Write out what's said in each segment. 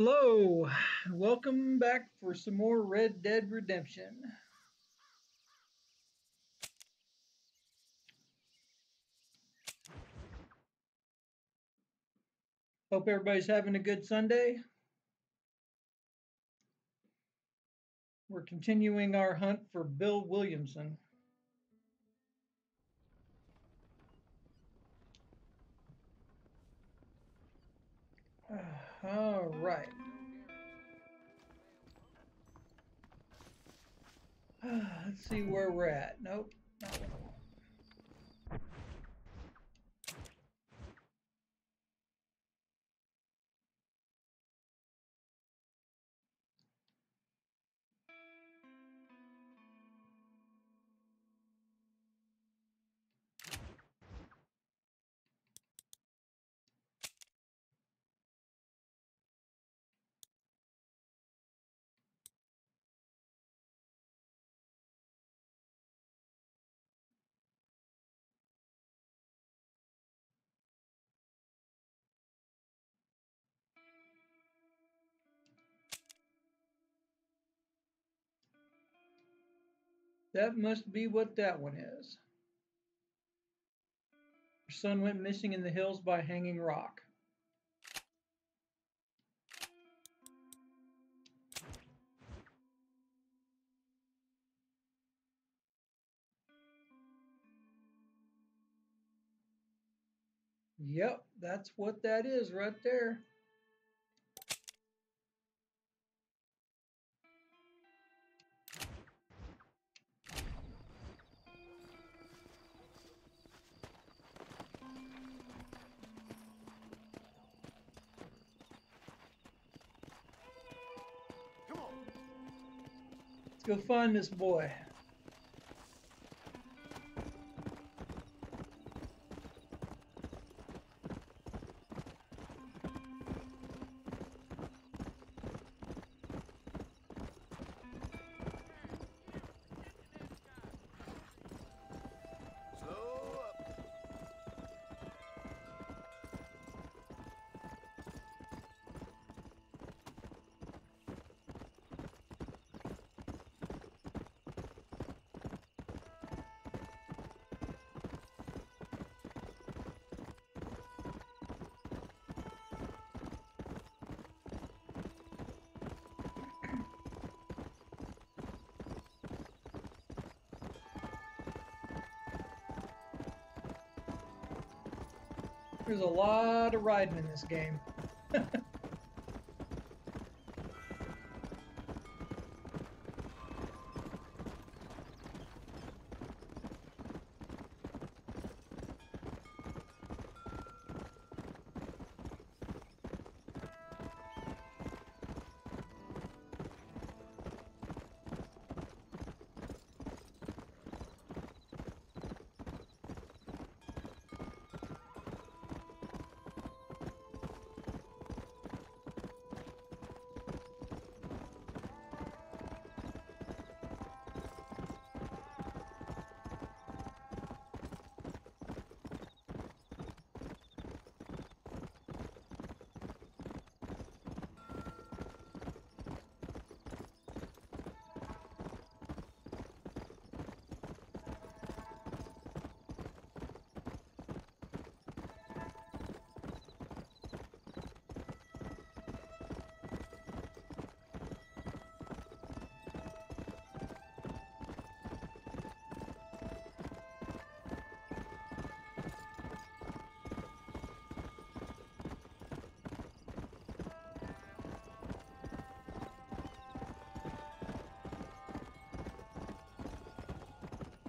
Hello, welcome back for some more Red Dead Redemption. Hope everybody's having a good Sunday. We're continuing our hunt for Bill Williamson. All right. Let's see where we're at. Nope. That must be what that one is. Your son went missing in the hills by hanging rock. Yep, that's what that is right there. Go find this boy. There's a lot of riding in this game.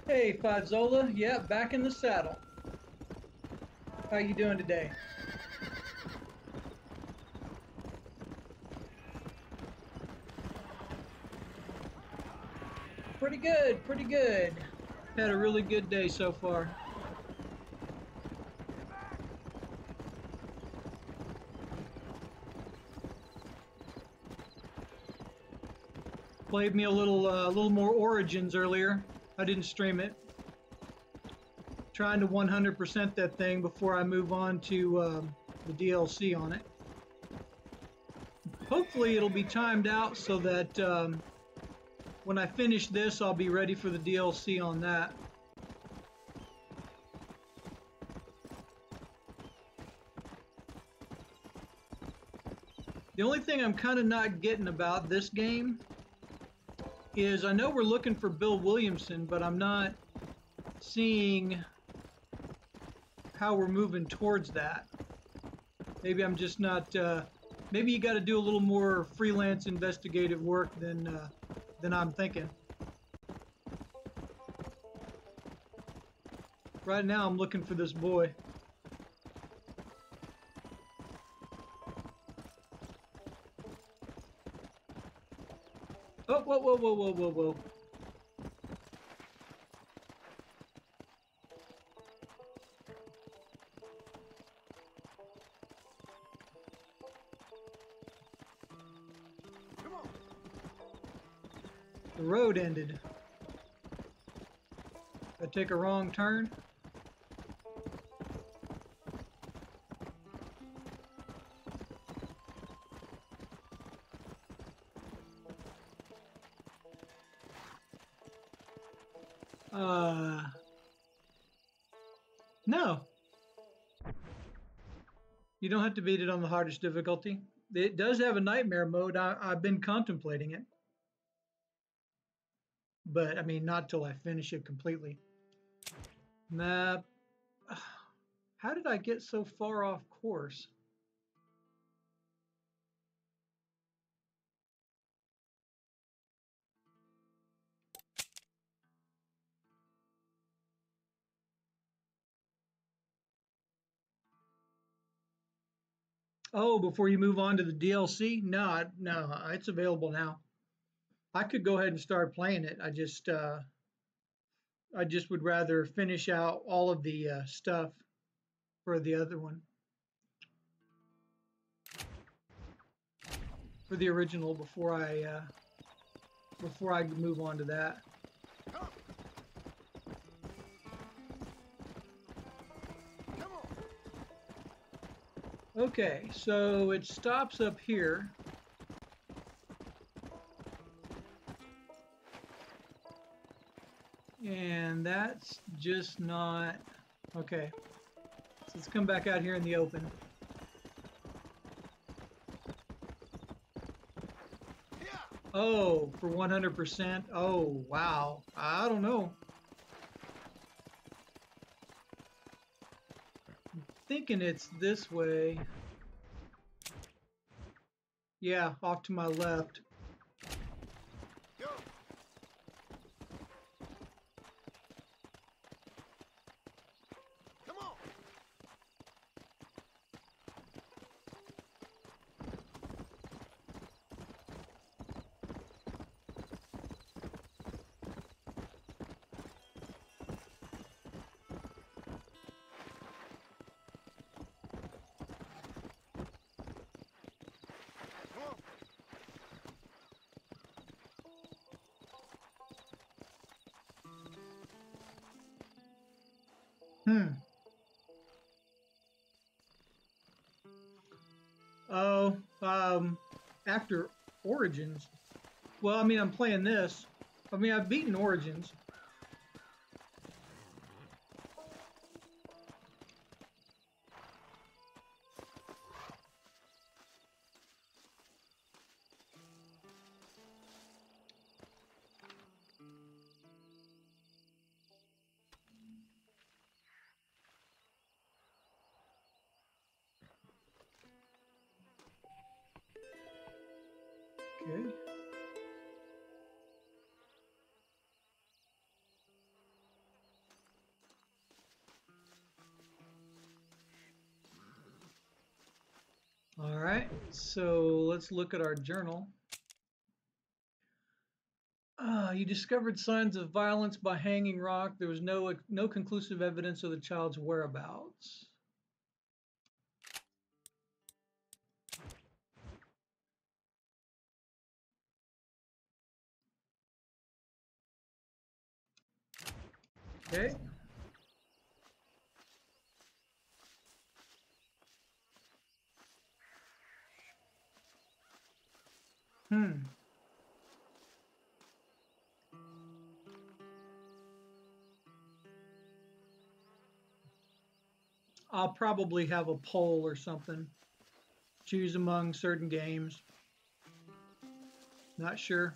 Hey, Five Zola. Yeah, back in the saddle. How you doing today? Pretty good, pretty good. Had a really good day so far. Played me a little, uh, a little more Origins earlier. I didn't stream it. Trying to 100% that thing before I move on to um, the DLC on it. hopefully it'll be timed out so that um, when I finish this, I'll be ready for the DLC on that. The only thing I'm kind of not getting about this game is I know we're looking for Bill Williamson, but I'm not seeing how we're moving towards that. Maybe I'm just not. Uh, maybe you got to do a little more freelance investigative work than uh, than I'm thinking. Right now, I'm looking for this boy. Oh, whoa, whoa, whoa, whoa. The road ended. I take a wrong turn. You don't have to beat it on the hardest difficulty. It does have a nightmare mode. I, I've been contemplating it. But, I mean, not till I finish it completely. Map. How did I get so far off course? Oh, before you move on to the DLC? No, no, it's available now. I could go ahead and start playing it. I just, uh, I just would rather finish out all of the uh, stuff for the other one. For the original before I, uh, before I move on to that. Okay, so it stops up here. And that's just not... Okay. So let's come back out here in the open. Oh, for 100%? Oh, wow. I don't know. Thinking it's this way. Yeah, off to my left. Well, I mean, I'm playing this. I mean, I've beaten Origins. Let's look at our journal. Uh, you discovered signs of violence by hanging rock. There was no no conclusive evidence of the child's whereabouts. Okay. Hmm. I'll probably have a poll or something. Choose among certain games. Not sure.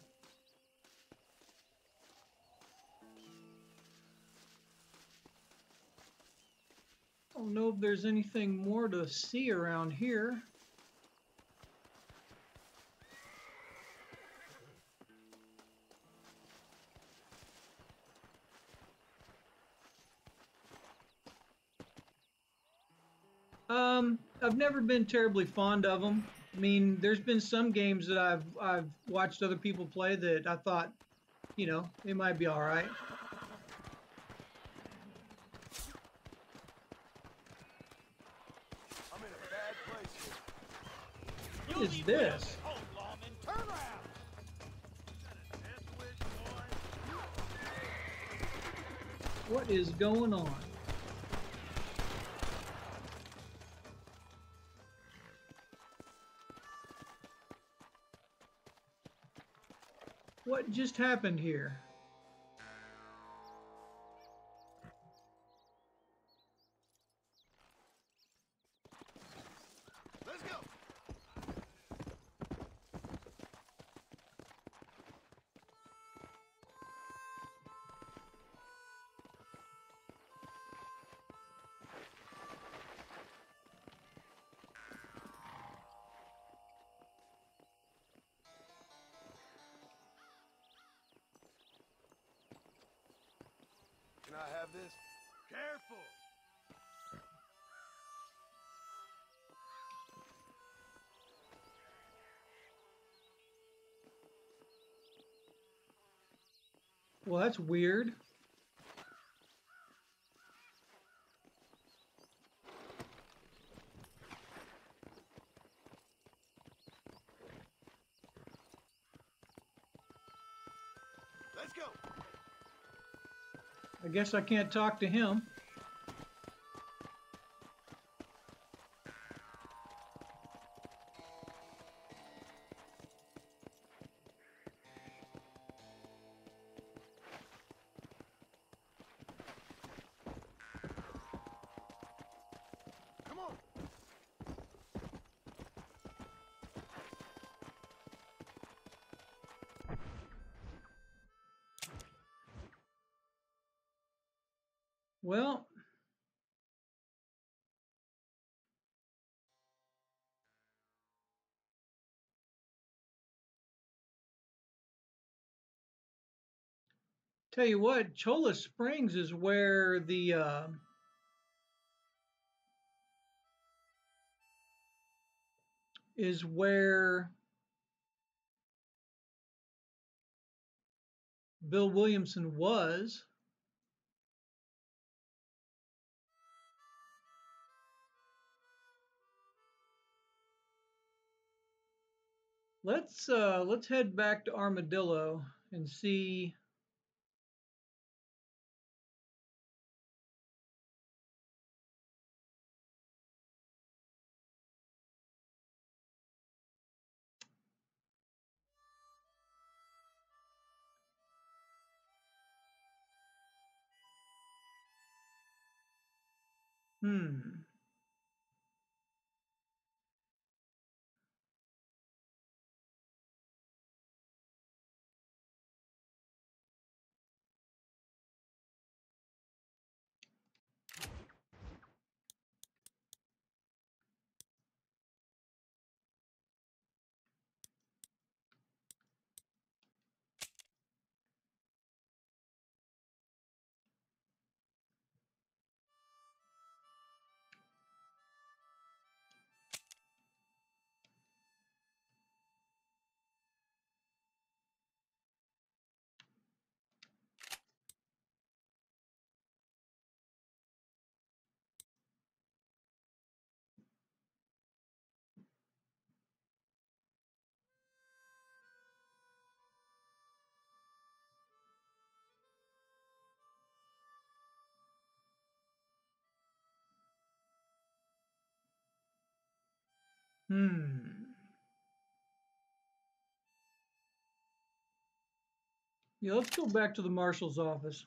I don't know if there's anything more to see around here. I've never been terribly fond of them. I mean, there's been some games that I've I've watched other people play that I thought, you know, it might be all right. I'm in a bad place here. What is this? Hold, lawman, turn around! What is going on? What just happened here? This? Careful! Well, that's weird. Let's go! I guess I can't talk to him. Tell you what, Cholla Springs is where the uh, is where Bill Williamson was. Let's uh, let's head back to Armadillo and see. Hmm. Hmm. Yeah, let's go back to the marshal's office.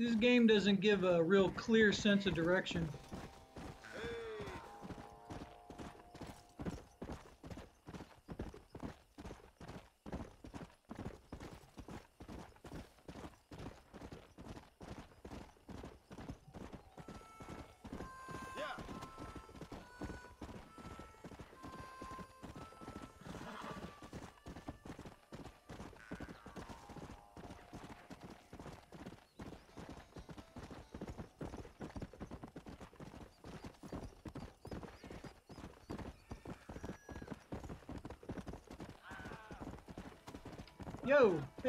This game doesn't give a real clear sense of direction.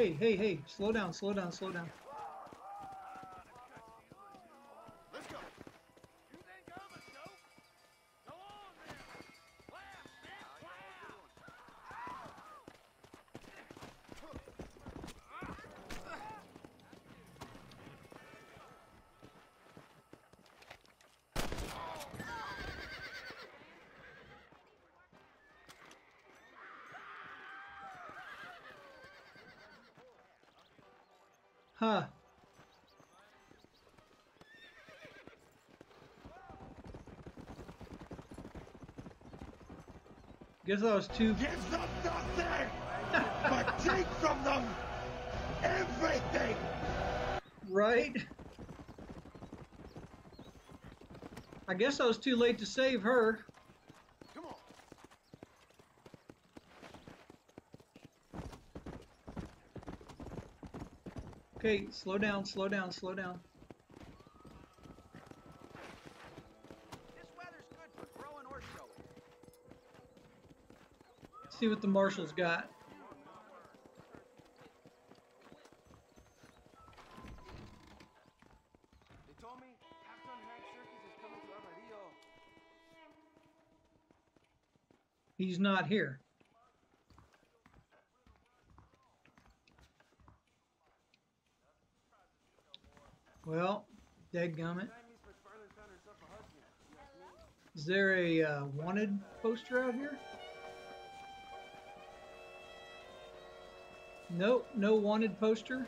Hey, hey, hey, slow down, slow down, slow down. Guess I was too Give them nothing, but take from them everything. right. I guess I was too late to save her. Come on. Okay, slow down, slow down, slow down. This weather's good for growing or showing. See what the marshals got. They told me Half-Ton Hack Circus is coming to Armadillo. He's not here. Well, dadgummit. Chinese McFarlane found herself a husband. You ask me? Is there a uh, wanted poster out here? Nope, no wanted poster.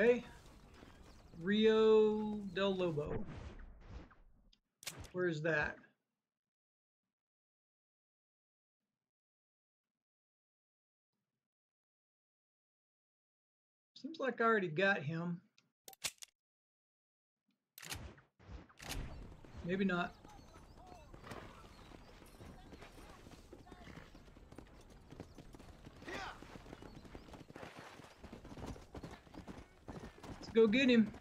Okay. Rio del Lobo. Where is that? Seems like I already got him. Maybe not. Go get him.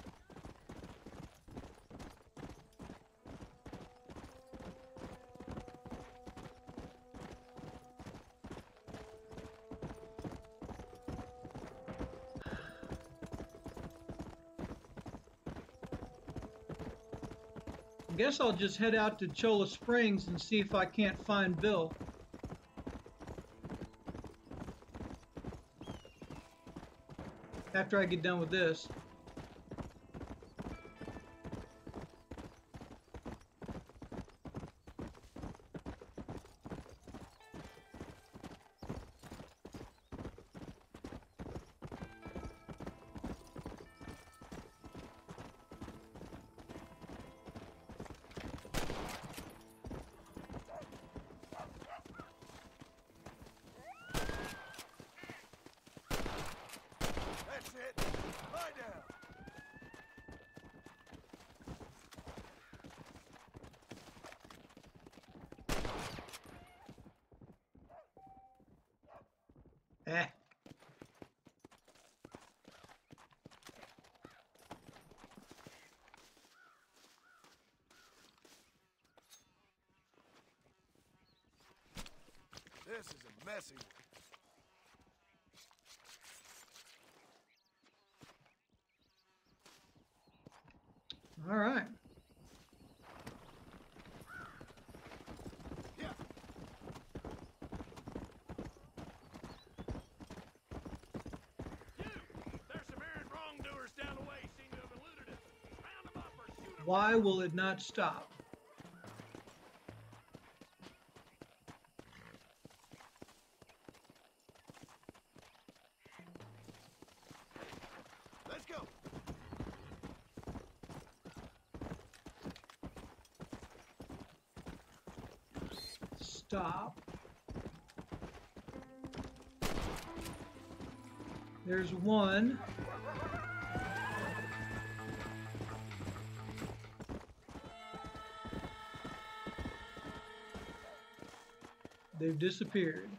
I guess I'll just head out to Cholla Springs and see if I can't find Bill. after I get done with this. That's it. Lie down. Eh. This is a messy one. All right. Yeah. You! There's some errant wrongdoers down the way seem to have eluded us. Round them up or shoot 'em. Why will it not stop? Let's go. Stop. There's one. Disappeared.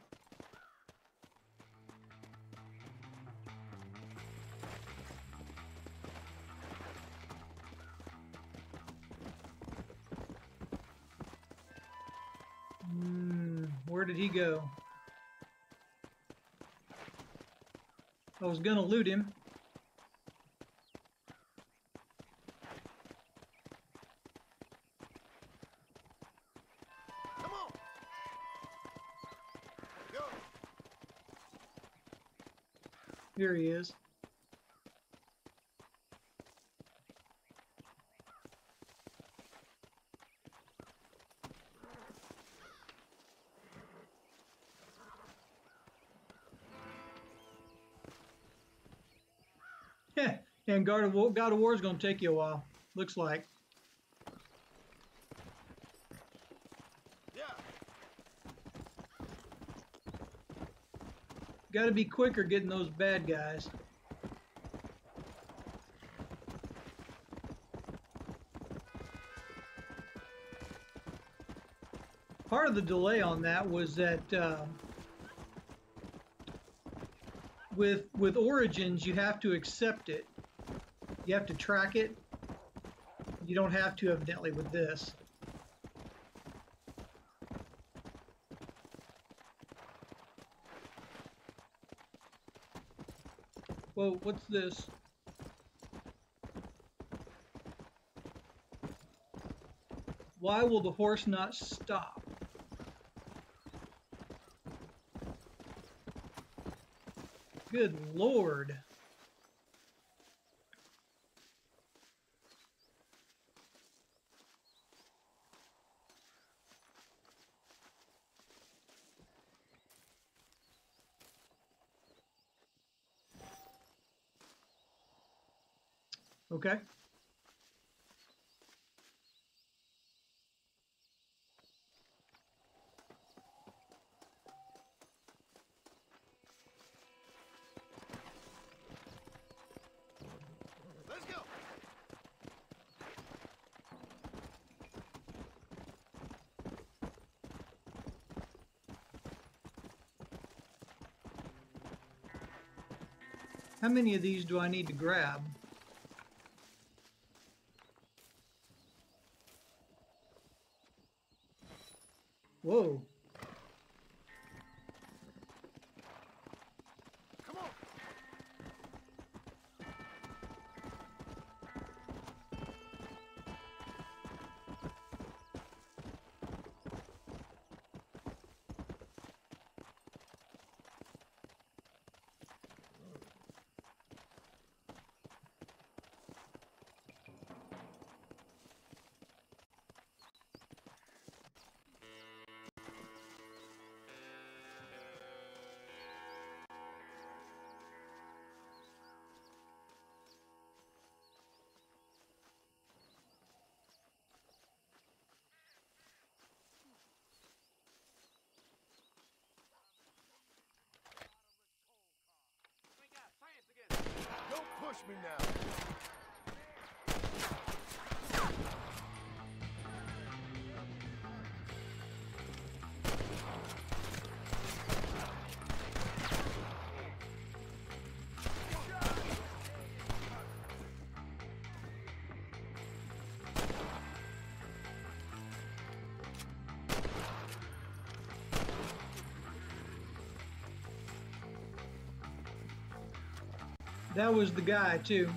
Hmm, where did he go? I was gonna loot him. Here he is. Yeah, and God of War, God of War is going to take you a while. Looks like. Got to be quicker getting those bad guys. Part of the delay on that was that uh, with with Origins you have to accept it. You have to track it. You don't have to evidently with this. Whoa, what's this? Why will the horse not stop? Good lord. Okay. Let's go. How many of these do I need to grab? That was the guy too.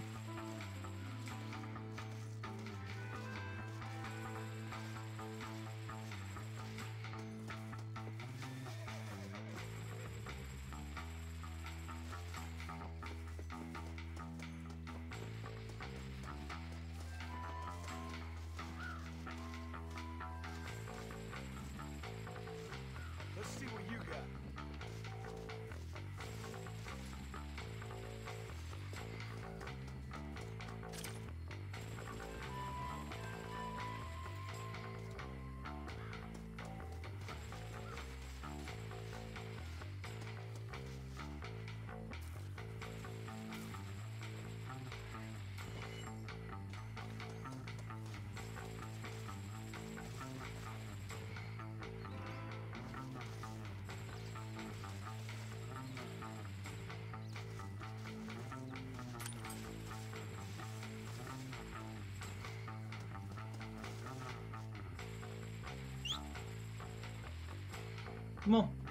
Come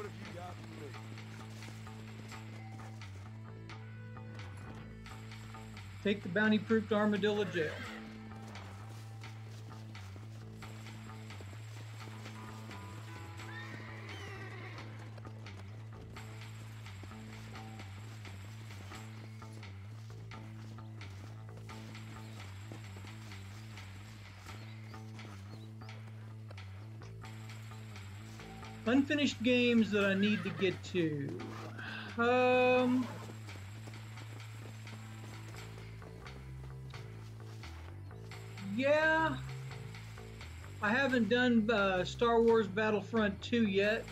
What have you got for me? Take the bounty proof to Armadillo Jail. Unfinished games that I need to get to. Um. Yeah. I haven't done uh, Star Wars Battlefront 2 yet.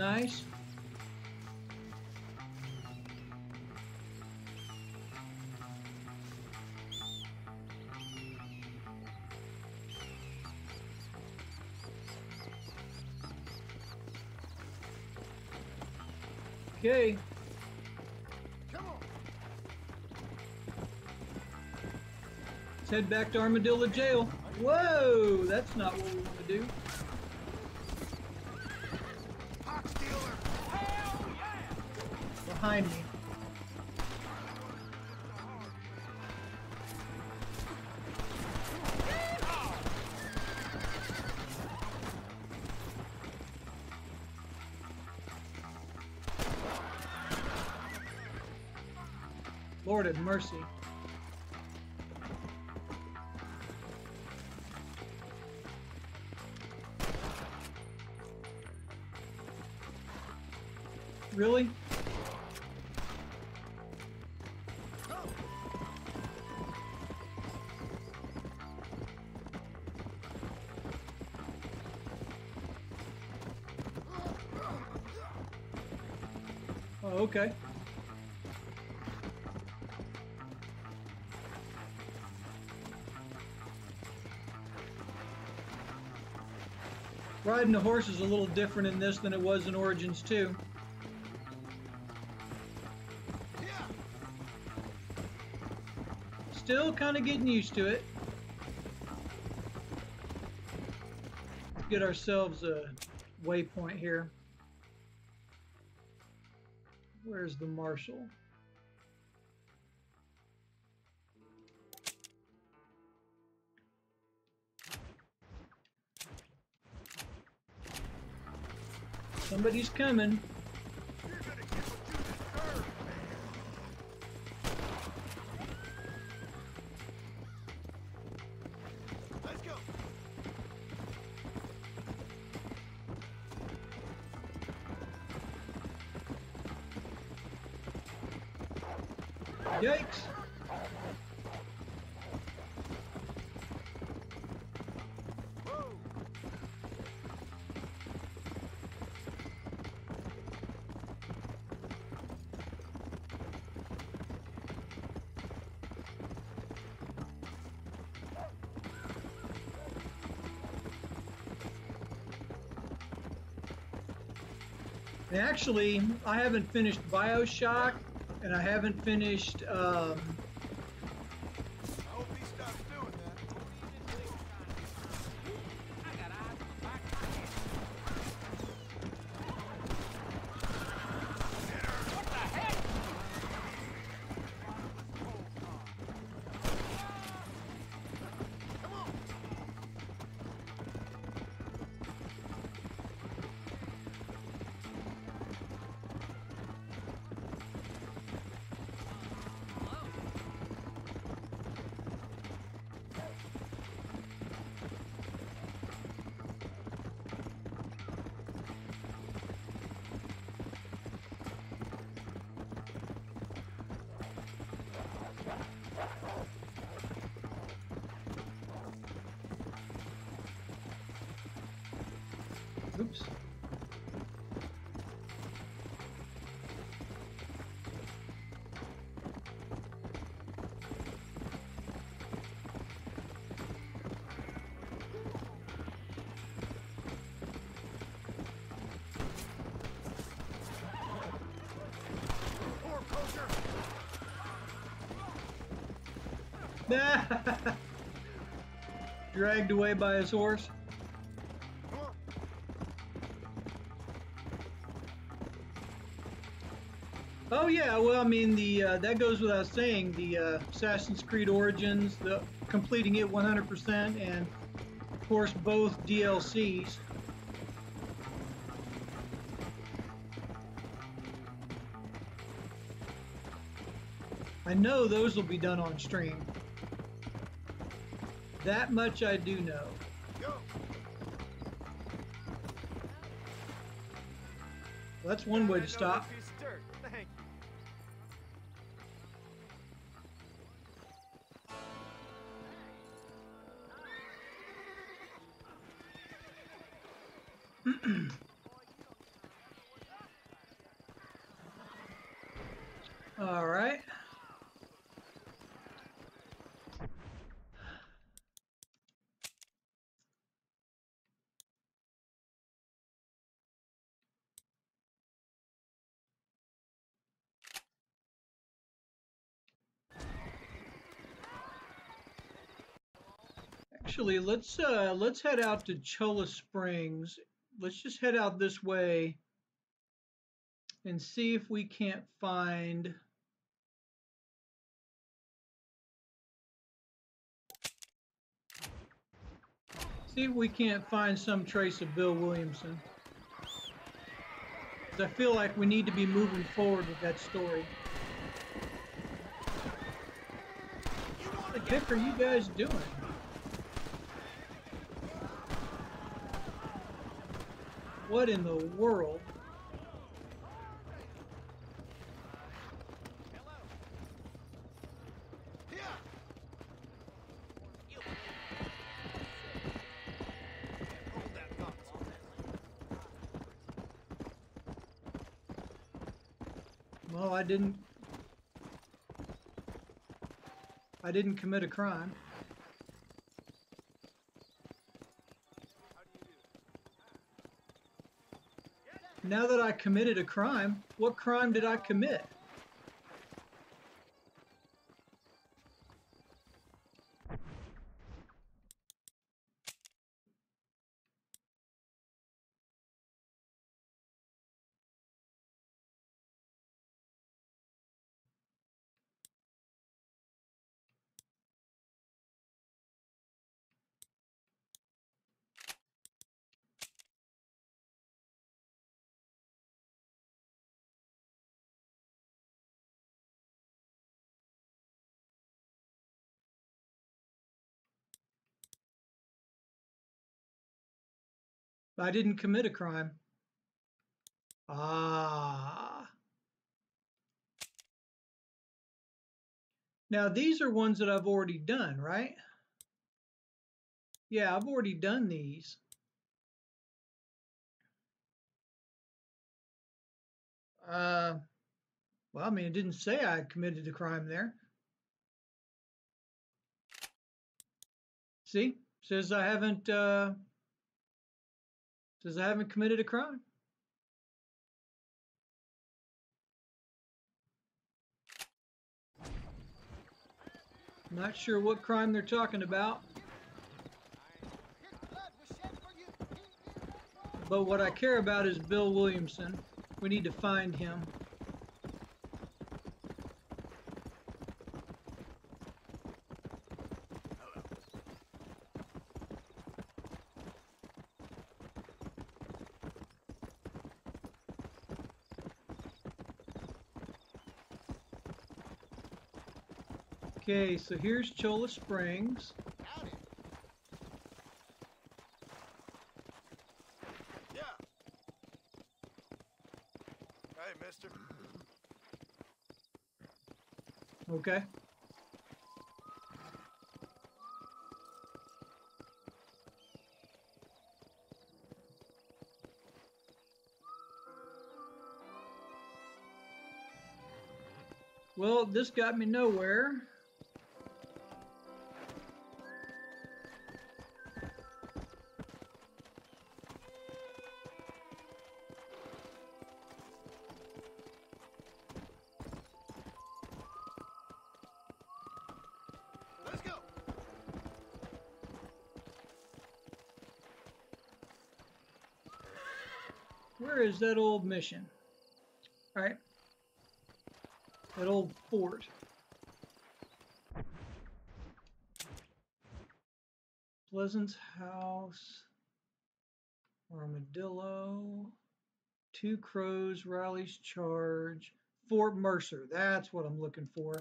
Nice. Okay. Come on. Let's head back to Armadillo Jail. Whoa, that's not what we want to do. behind me. Lord have mercy. Riding a horse is a little different in this than it was in Origins 2. Still kind of getting used to it. Get ourselves a waypoint here. Where's the marshal? Somebody's coming. Actually, I haven't finished Bioshock, and I haven't finished. Um, Dragged away by his horse. Oh yeah, well I mean the uh, that goes without saying. The uh, Assassin's Creed Origins, the completing it 100%, and of course both DLCs. I know those will be done on stream. That much I do know. That's one way to stop. Actually, let's uh let's head out to Cholla Springs. Let's just head out this way and see if we can't find see if we can't find some trace of Bill Williamson. I feel like we need to be moving forward with that story. What the heck are you guys doing? What in the world? Well, I didn't. I didn't commit a crime. Now that I committed a crime, what crime did I commit? I didn't commit a crime. Ah. Now these are ones that I've already done, right? Yeah, I've already done these. Uh, well, I mean, it didn't say I committed a crime there. See, says I haven't, uh, says I haven't committed a crime. Not sure what crime they're talking about. But what I care about is Bill Williamson. We need to find him. Okay, so here's Cholla Springs. Howdy. Yeah. Hey, mister. Okay. Well, this got me nowhere. Is that old mission? Right. That old fort. Pleasance House. Armadillo. Two Crows, Riley's Charge. Fort Mercer. That's what I'm looking for.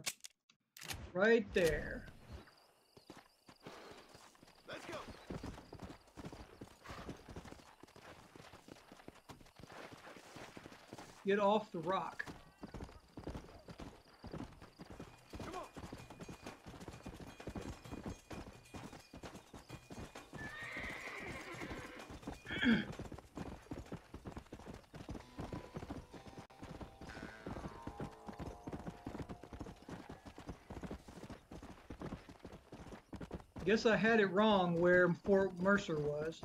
Right there. Let's go. Get off the rock. Come on. Guess I had it wrong where Fort Mercer was.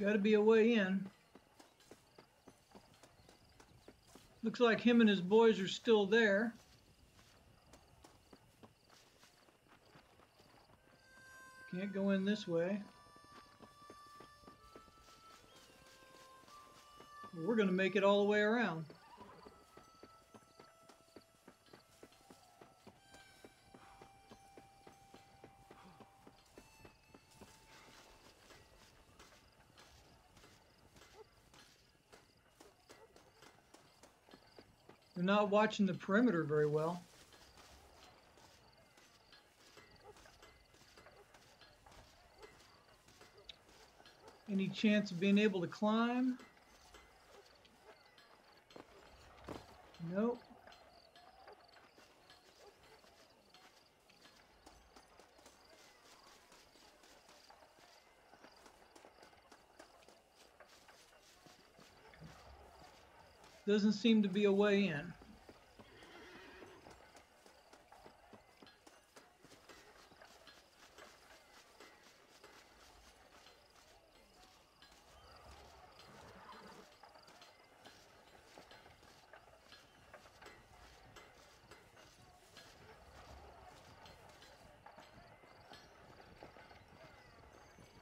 Got to be a way in. Looks like him and his boys are still there. Can't go in this way. We're going to make it all the way around. Not watching the perimeter very well. Any chance of being able to climb? Nope. Doesn't seem to be a way in.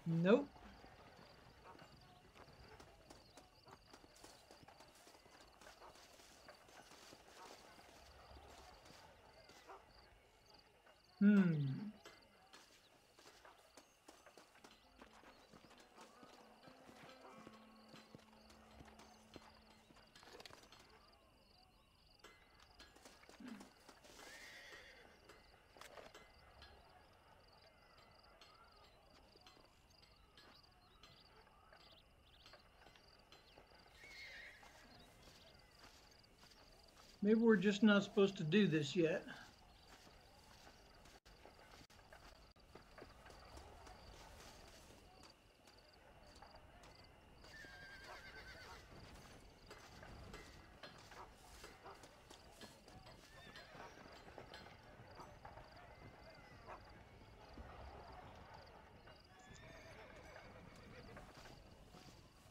Nope. Hmm. Maybe we're just not supposed to do this yet.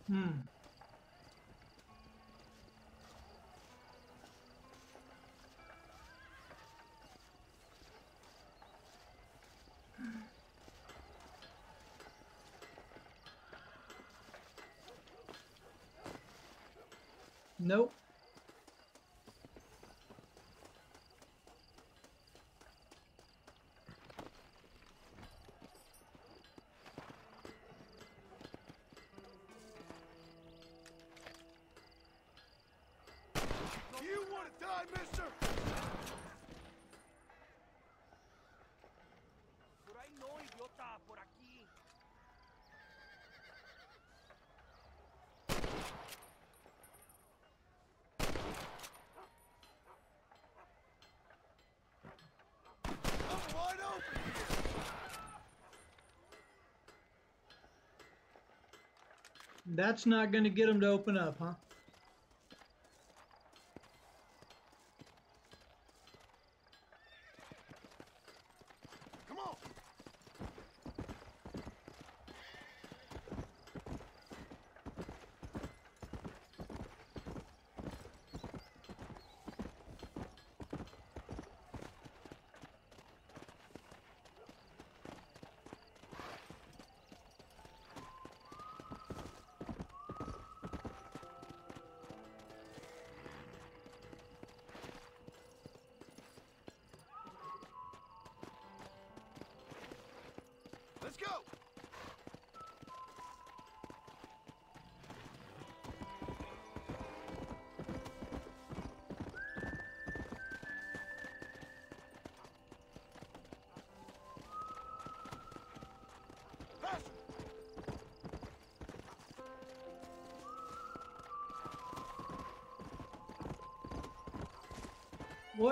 Hmm. Nope. You want to die, mister? Por ahí no, idiota, por aquí. I'm wide open here. That's not going to get them to open up, huh?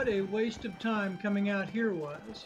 What a waste of time coming out here was.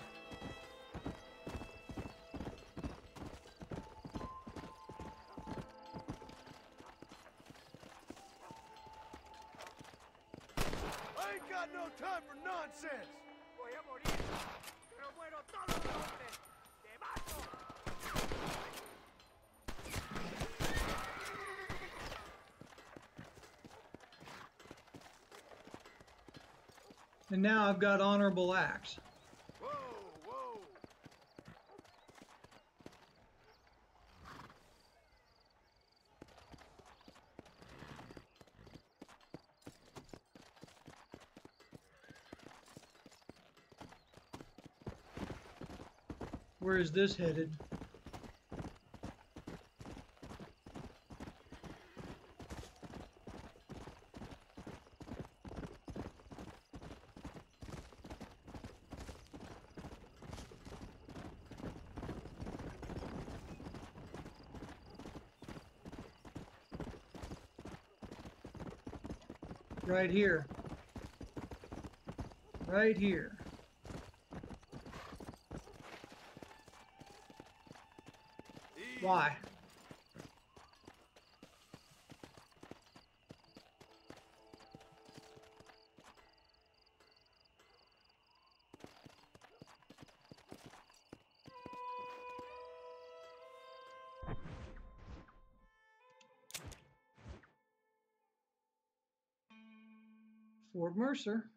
And now I've got honorable acts. Where is this headed? Right here. Right here. Why? Fort Mercer.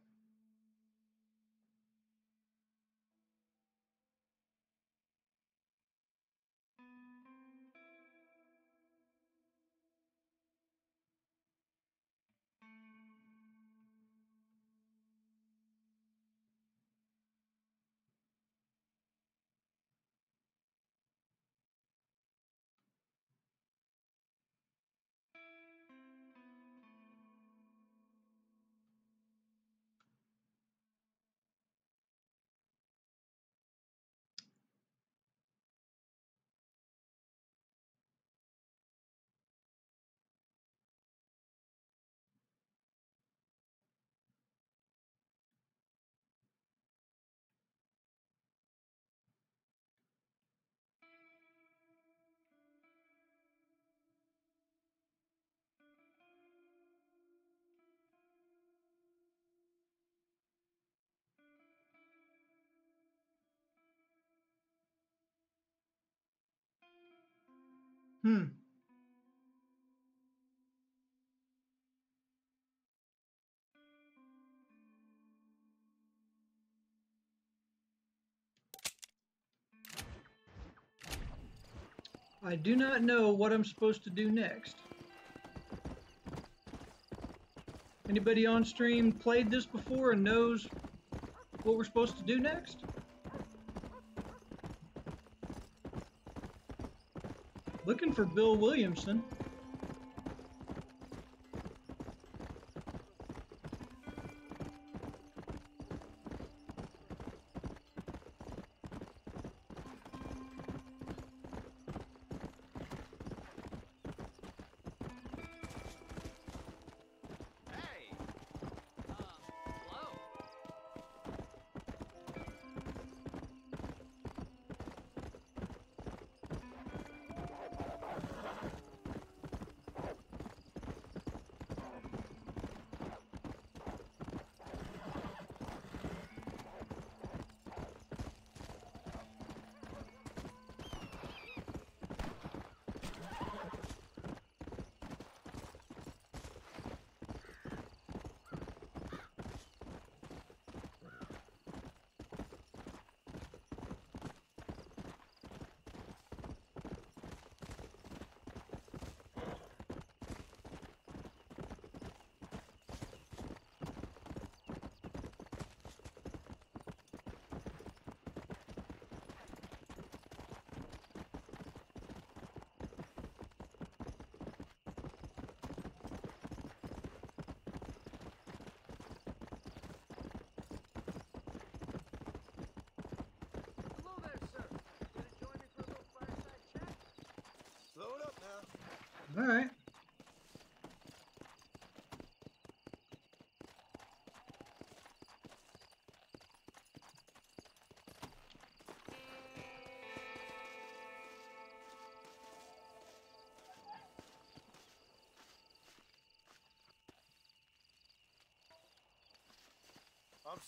Hmm. I do not know what I'm supposed to do next. Anybody on stream played this before and knows what we're supposed to do next? Looking for Bill Williamson.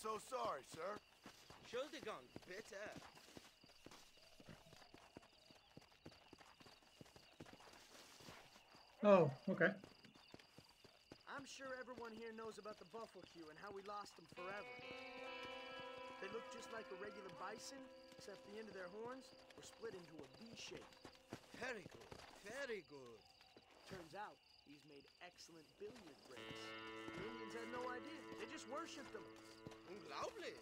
So sorry, sir. Entschuldigung, bitte. Oh, okay. I'm sure everyone here knows about the buffalo queue and how we lost them forever. They look just like a regular bison, except the end of their horns were split into a V shape. Very good, very good. Turns out he's made excellent billiard brains. The Indians had no idea. They just worshipped them. Lovely.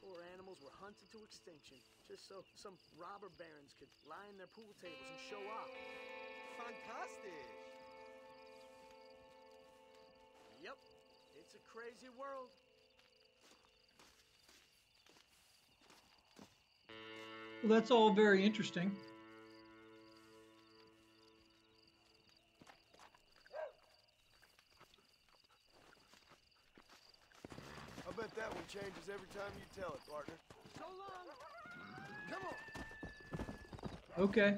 Poor animals were hunted to extinction just so some robber barons could line their pool tables and show off. Fantastic. Yep, it's a crazy world. Well, that's all very interesting. Every time you tell it, partner. So long. Come on. Okay.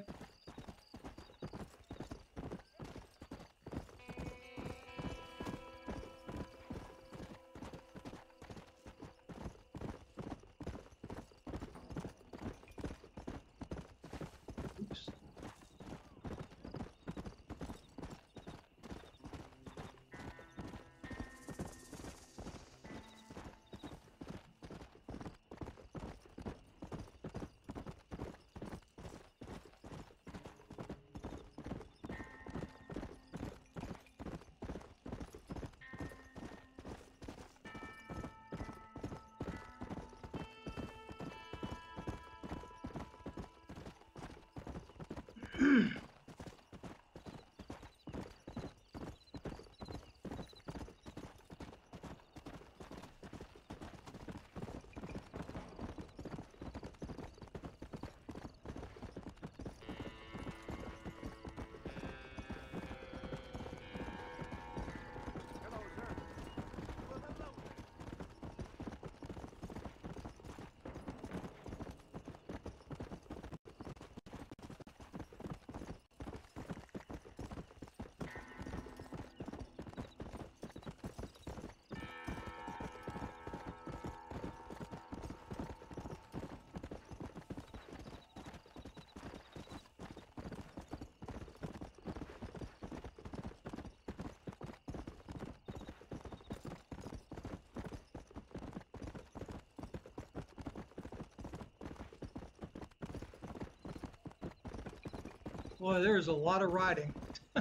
Boy, there's a lot of riding.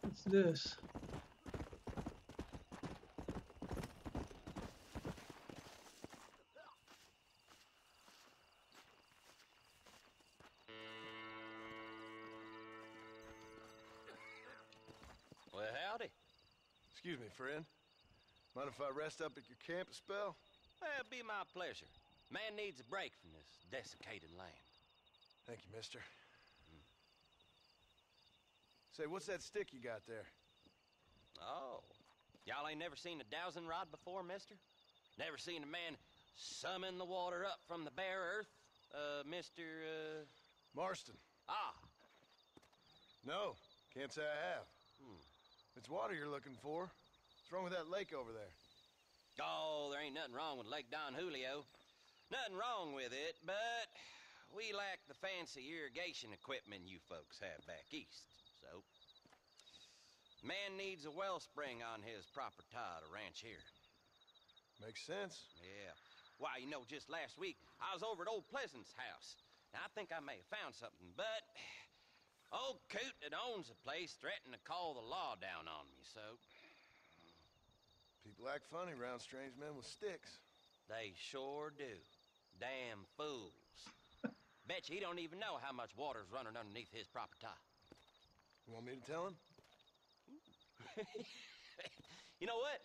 What's this? Well, howdy. Excuse me, friend. Mind if I rest up at your camp a spell? It'd be my pleasure. Man needs a break from this desiccated land. Thank you, mister. Say, what's that stick you got there? Oh. Y'all ain't never seen a dowsing rod before, mister? Never seen a man summon the water up from the bare earth? Uh, Mr. Uh... Marston. Ah, No, can't say I have. It's water you're looking for. What's wrong with that lake over there? Oh, there ain't nothing wrong with Lake Don Julio. Nothing wrong with it, but we lack the fancy irrigation equipment you folks have back east. So, man needs a wellspring on his property to ranch here. Makes sense. Yeah. Why, you know, just last week I was over at old Pleasance's house. Now, I think I may have found something, but old Coot that owns the place threatened to call the law down on me, so People act funny around strange men with sticks. They sure do. Damn fools. Bet you he don't even know how much water's running underneath his property. Top. You want me to tell him? you know what?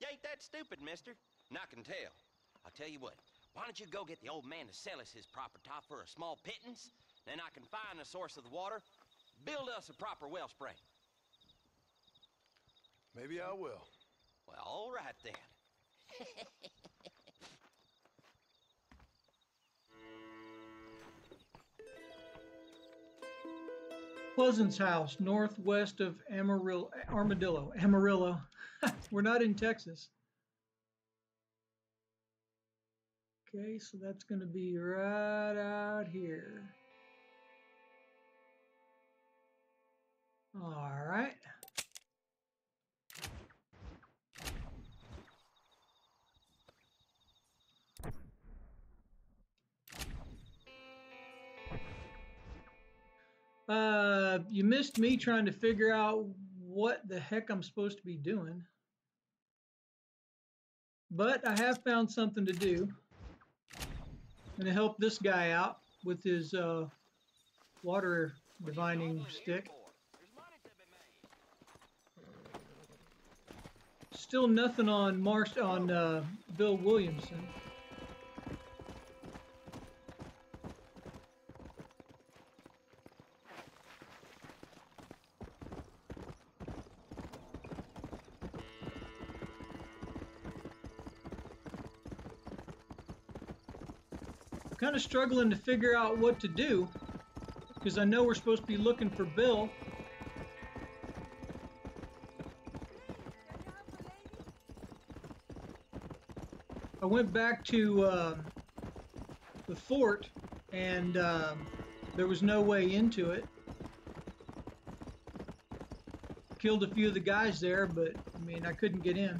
You ain't that stupid, mister. And I can tell. I'll tell you what. Why don't you go get the old man to sell us his property top for a small pittance? Then I can find the source of the water, build us a proper well wellspring. Maybe I will. Well, all right then. Pleasance House, northwest of Amarillo. Armadillo. Amarillo. We're not in Texas. Okay, so that's going to be right out here. All right. Uh, you missed me trying to figure out what the heck I'm supposed to be doing. But I have found something to do. I'm going to help this guy out with his uh, water divining stick. Still nothing on Marsh on uh, Bill Williamson. Struggling to figure out what to do because I know we're supposed to be looking for Bill. I went back to uh, the fort and uh, there was no way into it. Killed a few of the guys there, but I mean, I couldn't get in.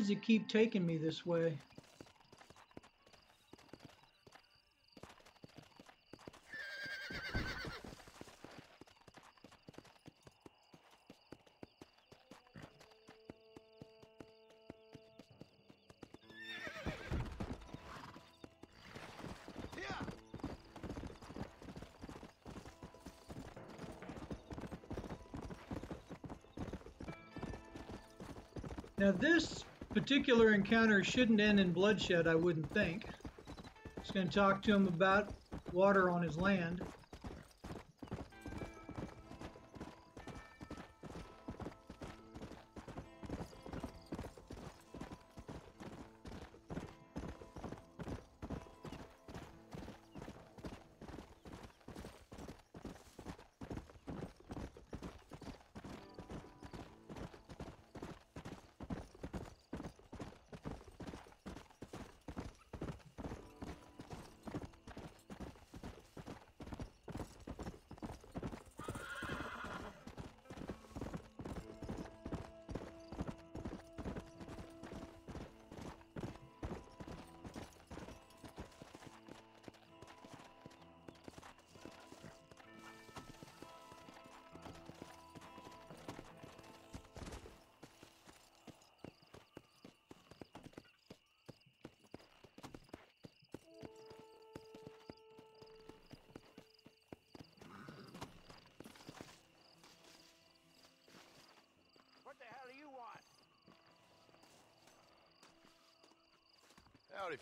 Does it keep taking me this way? Now this particular encounter shouldn't end in bloodshed, I wouldn't think. Just going to talk to him about water on his land.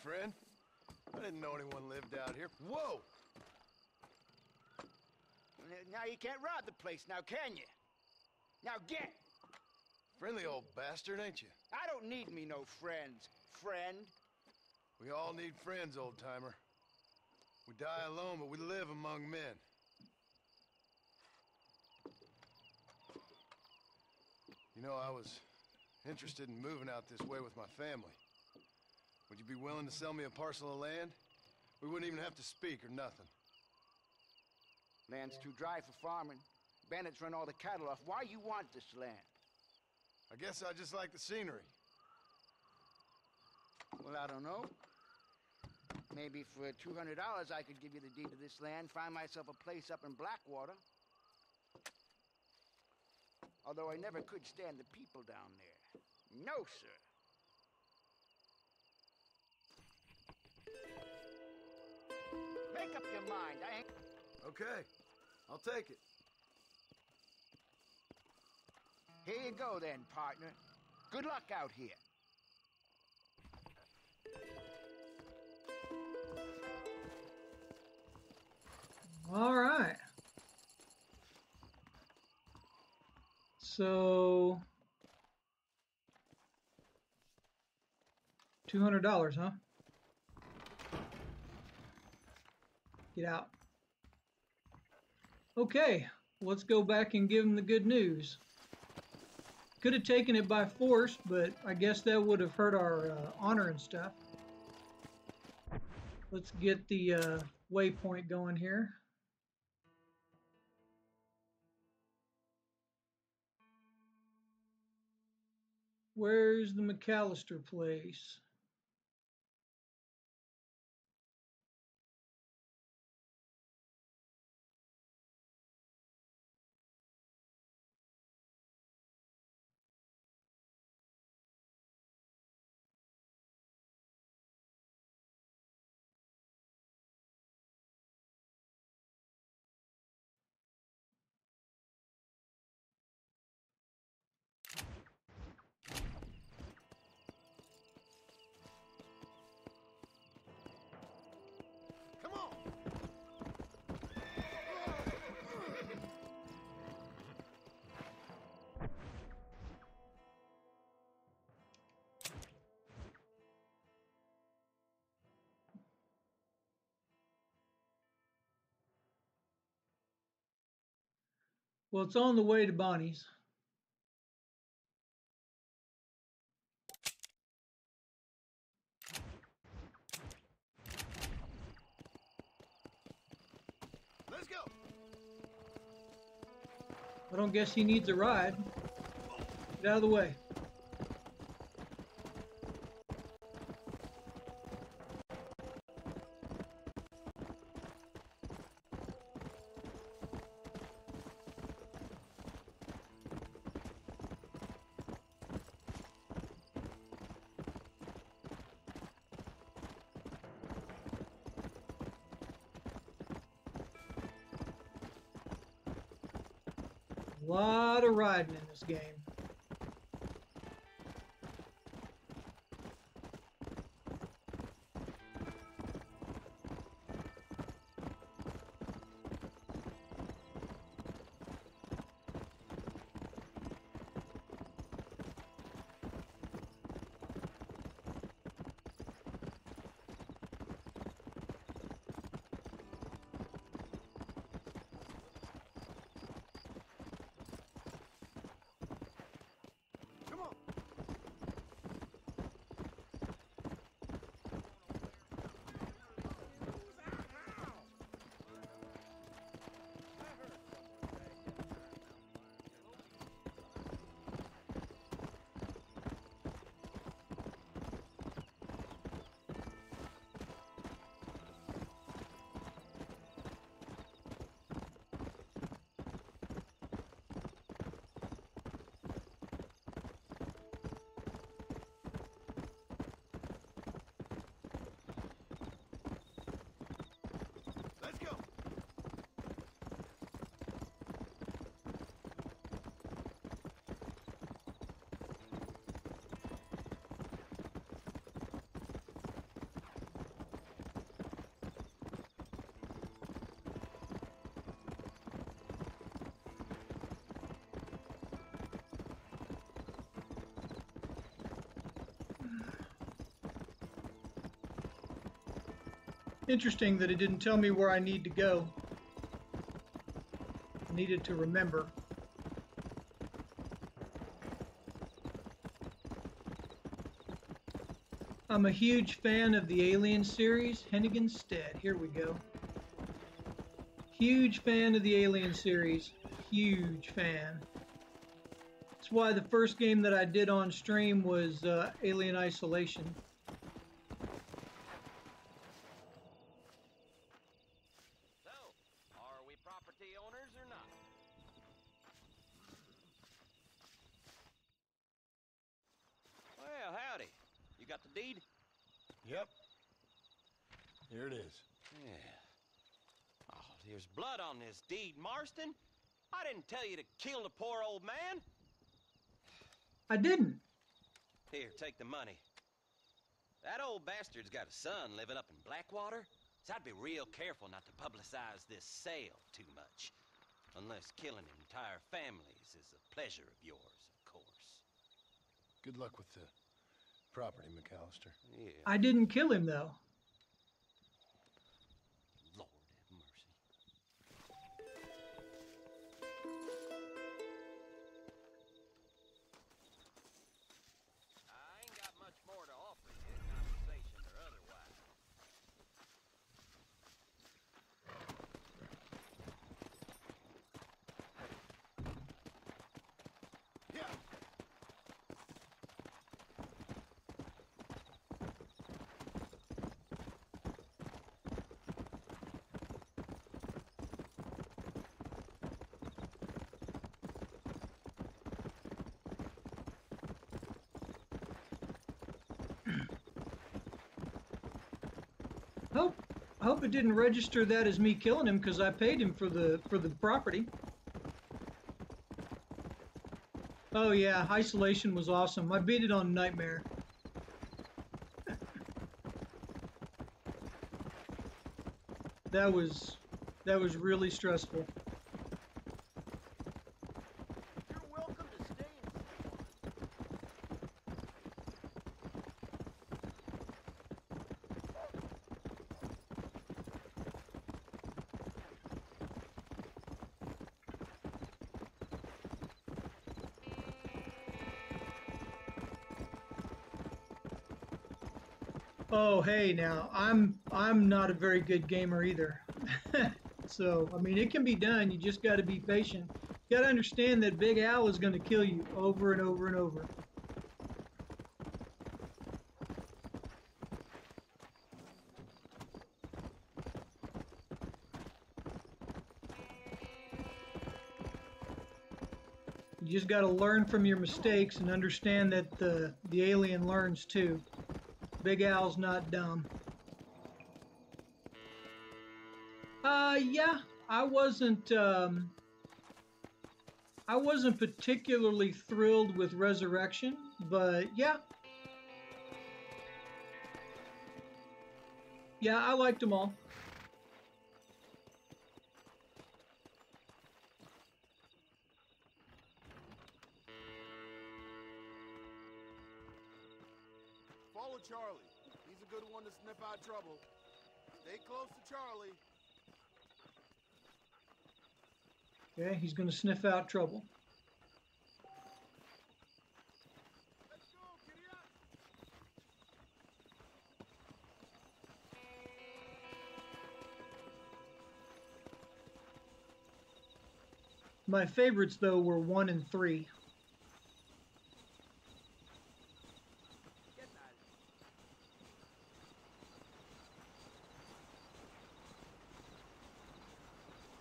Friend. I didn't know anyone lived out here. Whoa! Now you can't rob the place now, can you? Now get! Friendly old bastard, ain't you? I don't need me no friends, friend. We all need friends, old timer. We die alone, but we live among men. You know, I was interested in moving out this way with my family. Would you be willing to sell me a parcel of land? We wouldn't even have to speak or nothing. Land's too dry for farming. Bandits run all the cattle off. Why you want this land? I guess I just like the scenery. Well, I don't know. Maybe for $200 I could give you the deed to this land, find myself a place up in Blackwater. Although I never could stand the people down there. No, sir. Make up your mind. I ain't... Okay. I'll take it. Here you go then, partner. Good luck out here. All right. So two hundred dollars, huh? Out. Okay, let's go back and give him the good news. Could have taken it by force, but I guess that would have hurt our uh, honor and stuff. Let's get the uh, waypoint going here. Where's the McAllister place? Well, it's on the way to Bonnie's. Let's go! I don't guess he needs a ride. Get out of the way. Interesting that it didn't tell me where I need to go. I needed to remember. I'm a huge fan of the Alien series, Hennigan's Stead. Here we go. Huge fan of the Alien series. Huge fan. That's why the first game that I did on stream was uh, Alien Isolation. Here it is. Yeah. Oh, There's blood on this deed, Marston. I didn't tell you to kill the poor old man. I didn't. Here, take the money. That old bastard's got a son living up in Blackwater, so I'd be real careful not to publicize this sale too much. Unless killing entire families is a pleasure of yours, of course. Good luck with the property, McAllister. Yeah, I didn't kill him though. Didn't register that as me killing him because I paid him for the for the property. Oh yeah, isolation was awesome. I beat it on Nightmare. that was that was really stressful. Hey now I'm I'm not a very good gamer either. so I mean it can be done. You just got to be patient. You got to understand that Big Al is going to kill you over and over and over. You just got to learn from your mistakes and understand that the the alien learns too. Big Al's not dumb. Uh, yeah, I wasn't. Um, I wasn't particularly thrilled with Resurrection, but yeah. Yeah, I liked them all. Good one to sniff out trouble. Stay close to Charlie. Okay, he's going to sniff out trouble. My favorites, though, were one and three.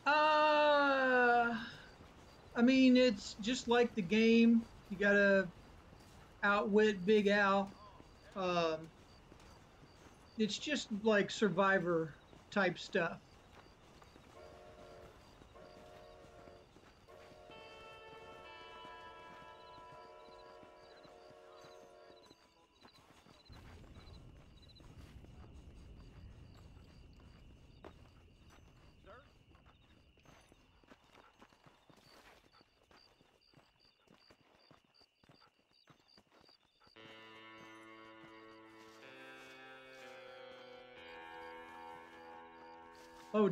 Uh, I mean, it's just like the game. You gotta outwit Big Al. Um, it's just like Survivor type stuff.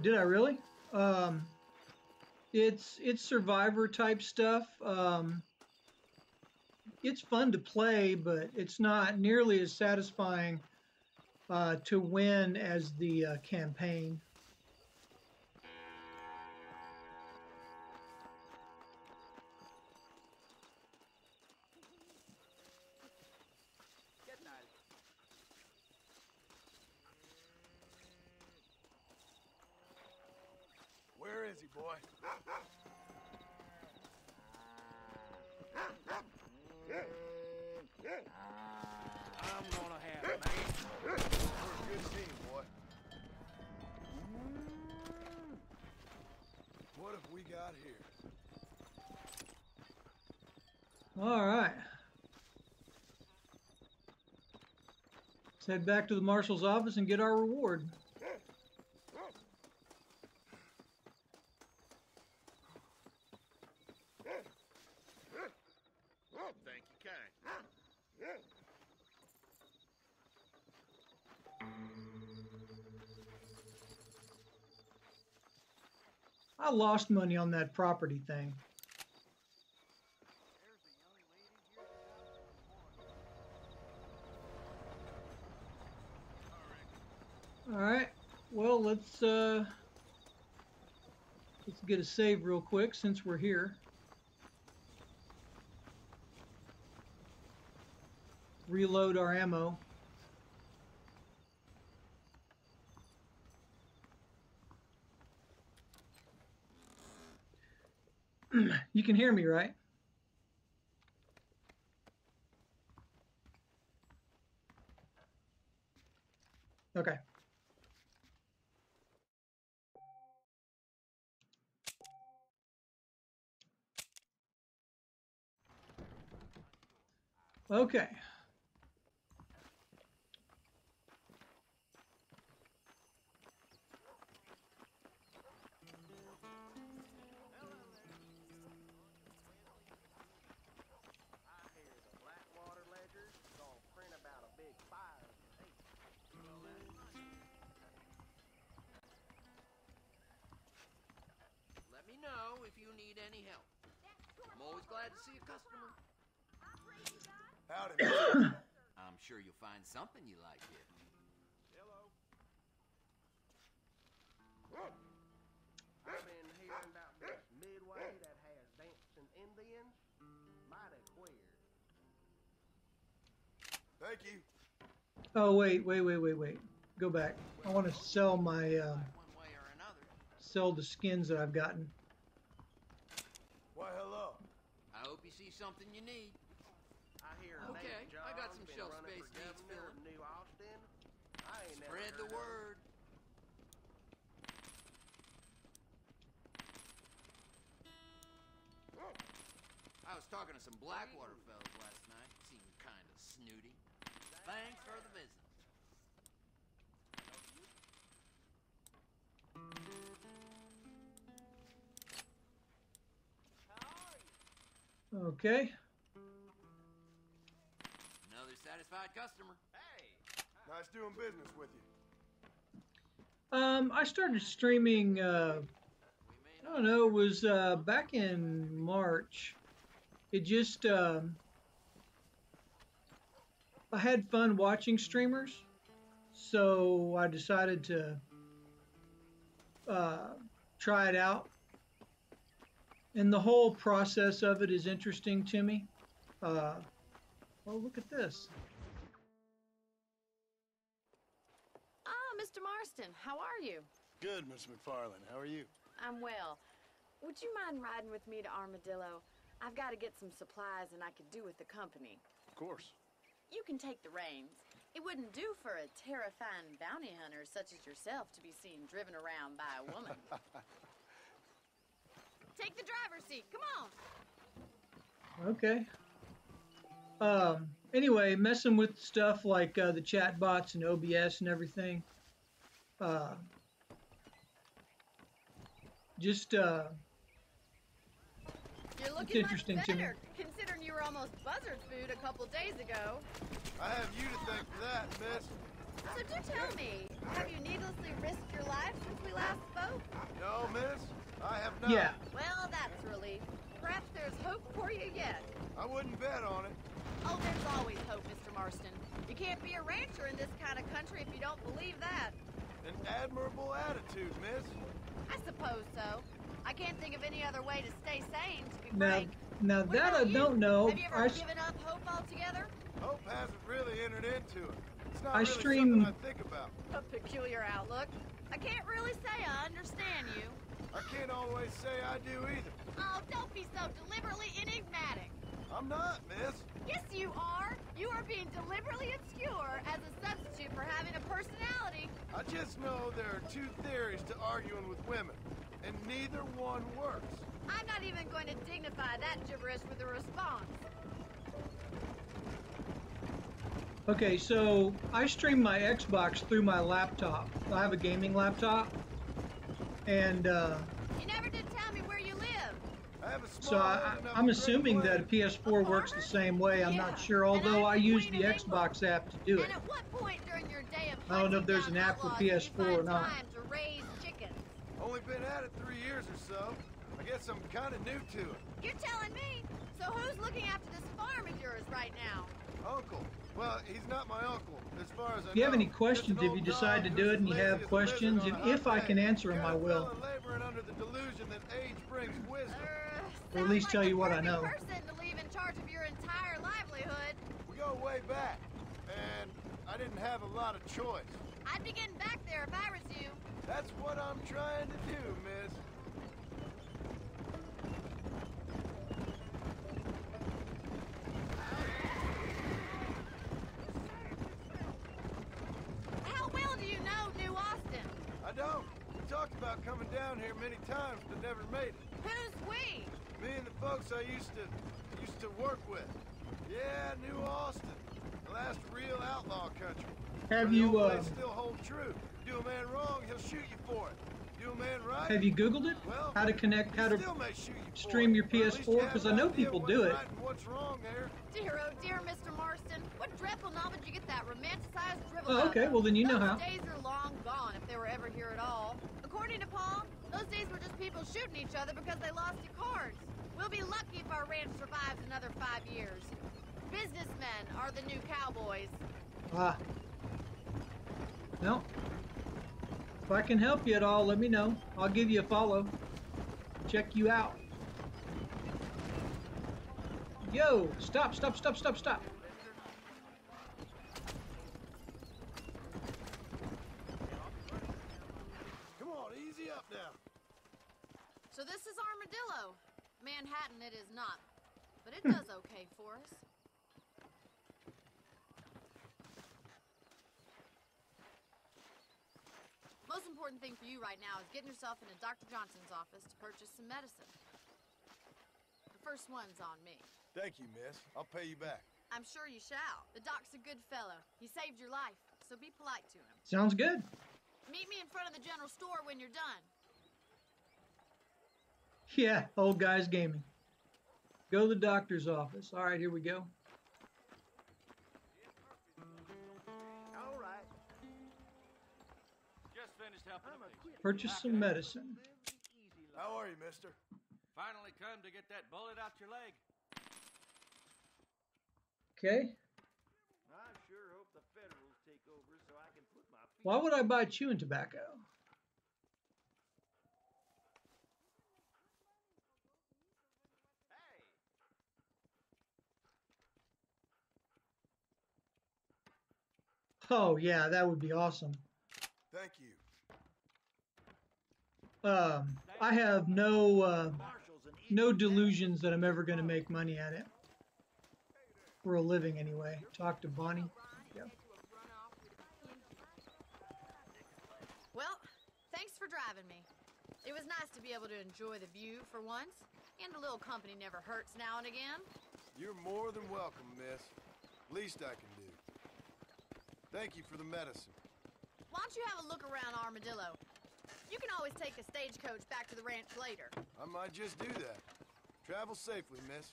Did I really? Um, it's it's Survivor type stuff. Um, it's fun to play, but it's not nearly as satisfying uh, to win as the uh, campaign. Where is he, boy? I'm gonna have it, man. We're a good team, boy. got here? All right. Let's head back to the marshal's office and get our reward. Thank you kind. I lost money on that property thing. Let's uh let's get a save real quick since we're here. Reload our ammo. you can hear me, right? Okay. Okay. Sure you'll find something you like here. Hello. I've been hearing about this midway that has dancing Indians. Mighty queer. Thank you. Oh wait, wait, wait, wait, wait. Go back. I want to sell my uh, One way or another. sell the skins that I've gotten. Why, hello. I hope you see something you need. I Okay, Nate I got some shelf space for needs governor filling. New Austin. I ain't never Spread the heard of word. I was talking to some Blackwater fellas last night. Seemed kind of snooty. Thanks for the business. Okay. Satisfied customer. Nice doing business with you. Um, I started streaming. Uh, I don't know. It was uh, back in March. It just. Um, I had fun watching streamers, so I decided to uh, try it out. And the whole process of it is interesting to me. Uh, well, look at this. Mr. Marston, how are you? Good, Miss MacFarlane. How are you? I'm well. Would you mind riding with me to Armadillo? I've got to get some supplies and I could do with the company. Of course. You can take the reins. It wouldn't do for a terrifying bounty hunter such as yourself to be seen driven around by a woman. take the driver's seat. Come on. Okay. Um, anyway, messing with stuff like uh, the chat bots and OBS and everything. Uh, just uh, You're looking interesting much to me. considering you were almost buzzard food a couple days ago. I have you to thank for that, miss. So do tell me, have you needlessly risked your life since we last spoke? No, miss. I have not. yeah. Well, that's relief. Perhaps there's hope for you yet. I wouldn't bet on it. Oh, there's always hope, Mr. Marston. You can't be a rancher in this kind of country if you don't believe that. An admirable attitude, miss. I suppose so. I can't think of any other way to stay sane, to be Now, frank. now What that I you? don't know. Have you ever I, s- given up hope altogether? Hope hasn't really entered into it. It's not I really stream- something I think about. A peculiar outlook. I can't really say I understand you. I can't always say I do either. Oh, don't be so deliberately enigmatic. I'm not, miss. Yes, you are. You are being deliberately obscure as a substitute for having a personality. I just know there are two theories to arguing with women. and neither one works. I'm not even going to dignify that gibberish with a response. Okay, so I stream my Xbox through my laptop. I have a gaming laptop, and uh, You never did tell me where you live. I have a so I, I'm assuming that a PS4 works the same way. I'm not sure, although I use the Xbox app to do it. And at what point during your day of I don't know if there's an app for outlaws did you PS4 or not. time to raise chickens? Only been at it three years or so. I guess I'm kind of new to it. You're telling me? So who's looking after this farm of yours right now? Uncle. Well, he's not my uncle, as far as I If you have any questions, if you decide to do it and you have lazy as a questions, lizard if, on a if hot I day. can answer them, Kind I of will. Or at least Sounds tell you what I know. person to leave in charge of your entire livelihood. We go way back, and I didn't have a lot of choice. I'd be getting back there if I was you. That's what I'm trying to do, miss. How well do you know New Austin? I don't. We talked about coming down here many times, but never made it. Who's we? Me and the folks I used to used to work with. Yeah, New Austin, the last real outlaw country. Have Where you, uh, still hold true? Do a man wrong, he'll shoot you for it. Do man right. Have you Googled it? Well, How to connect, how to still you stream your Or at least you PS4? Because I know people do it. Right what's wrong there? Dear, oh dear, Mr. Marston. What dreadful novel did you get that romanticized drivel Oh, okay, well, then you know those how. days are long gone, if they were ever here at all. According to Paul, those days were just people shooting each other because they lost at cards. We'll be lucky if our ranch survives another five years. Businessmen are the new cowboys. Ah. No. If I can help you at all, let me know. I'll give you a follow. Check you out. Yo, stop, stop, stop, stop, stop. Come on, easy up now. So this is Armadillo. Manhattan it is not. But it does okay for us. Most important thing for you right now is getting yourself into Dr. Johnson's office to purchase some medicine. The first one's on me. Thank you, miss. I'll pay you back. I'm sure you shall. The doc's a good fellow. He saved your life, so be polite to him. Sounds good. Meet me in front of the general store when you're done. Yeah, old guys gaming. Go to the doctor's office. All right, here we go. Purchase some medicine. How are you, mister? Finally come to get that bullet out your leg. Okay. I sure hope the Federals take over so I can put my. Why would I buy chewing tobacco? Oh yeah, that would be awesome. Thank you. Um, I have no uh, no delusions that I'm ever going to make money at it for a living anyway. Talk to Bonnie. Yep. Well, thanks for driving me. It was nice to be able to enjoy the view for once, and a little company never hurts now and again. You're more than welcome, miss. Least I can do. Thank you for the medicine. Why don't you have a look around Armadillo? You can always take a stagecoach back to the ranch later. I might just do that. Travel safely, miss.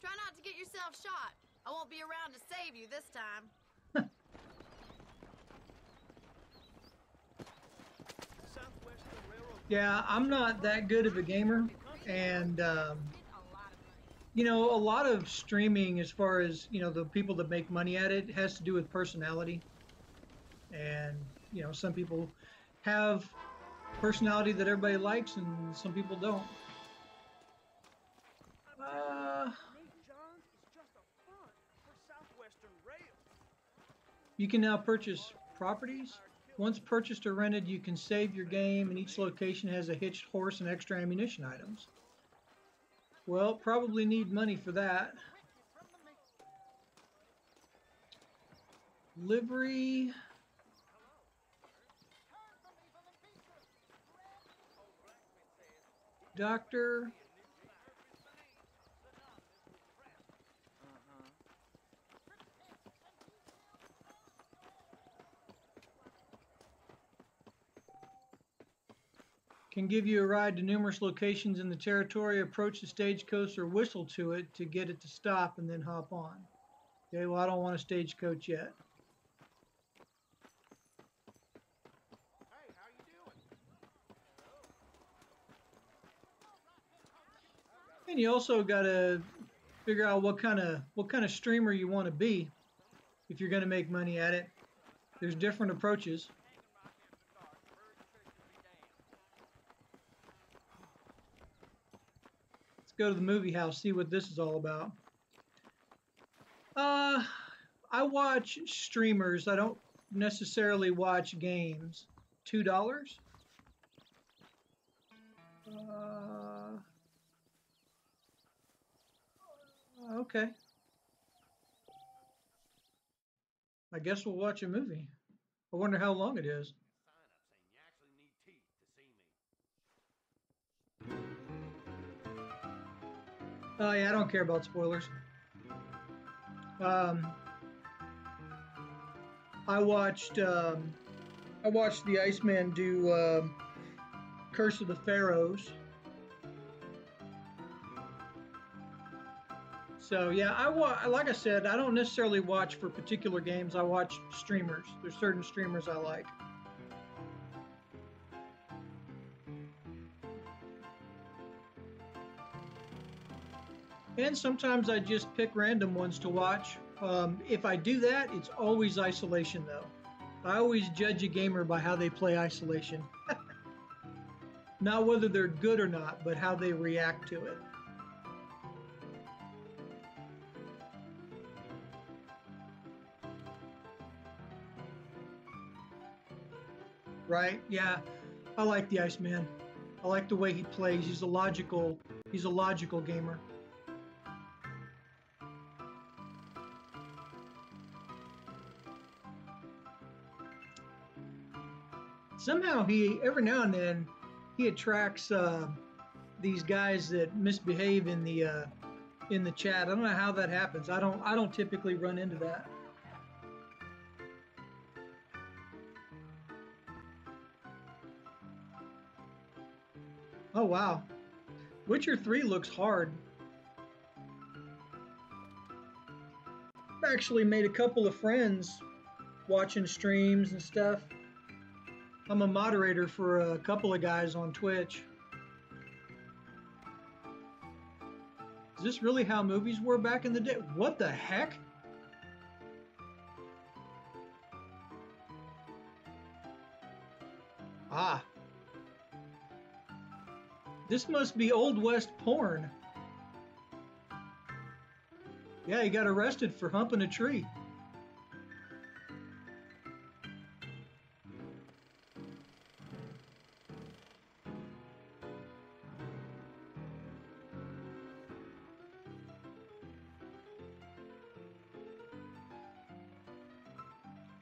Try not to get yourself shot. I won't be around to save you this time. Yeah, I'm not that good of a gamer, and um, you know, a lot of streaming, as far as you know, the people that make money at it, has to do with personality. And you know, some people have personality that everybody likes, and some people don't. Uh, you can now purchase properties. Once purchased or rented, you can save your game, and each location has a hitched horse and extra ammunition items. Well, probably need money for that. Livery. Doctor. Can give you a ride to numerous locations in the territory. Approach the stagecoach or whistle to it to get it to stop and then hop on. Okay, well, I don't want a stagecoach yet. Hey, how you doing? And you also got to figure out what kind of what kind of streamer you want to be if you're going to make money at it. There's different approaches. Let's go to the movie house, see what this is all about. Uh, I watch streamers. I don't necessarily watch games. Two dollars. Uh, okay. I guess we'll watch a movie. I wonder how long it is. Oh yeah, I don't care about spoilers. Um, I watched um, I watched the Iceman do um Curse of the Pharaohs. So yeah, I wa- like I said, I don't necessarily watch for particular games. I watch streamers. There's certain streamers I like. And sometimes I just pick random ones to watch. Um, if I do that, it's always isolation though. I always judge a gamer by how they play isolation. not whether they're good or not, but how they react to it. Right? Yeah. I like the Iceman. I like the way he plays. He's a logical he's a logical gamer. somehow he every now and then he attracts uh, these guys that misbehave in the uh, in the chat. I don't know how that happens. I don't I don't typically run into that. Wow. Witcher 3 looks hard. I've actually made a couple of friends watching streams and stuff. I'm a moderator for a couple of guys on Twitch. Is this really how movies were back in the day? What the heck? Ah. This must be Old West porn. Yeah, he got arrested for humping a tree.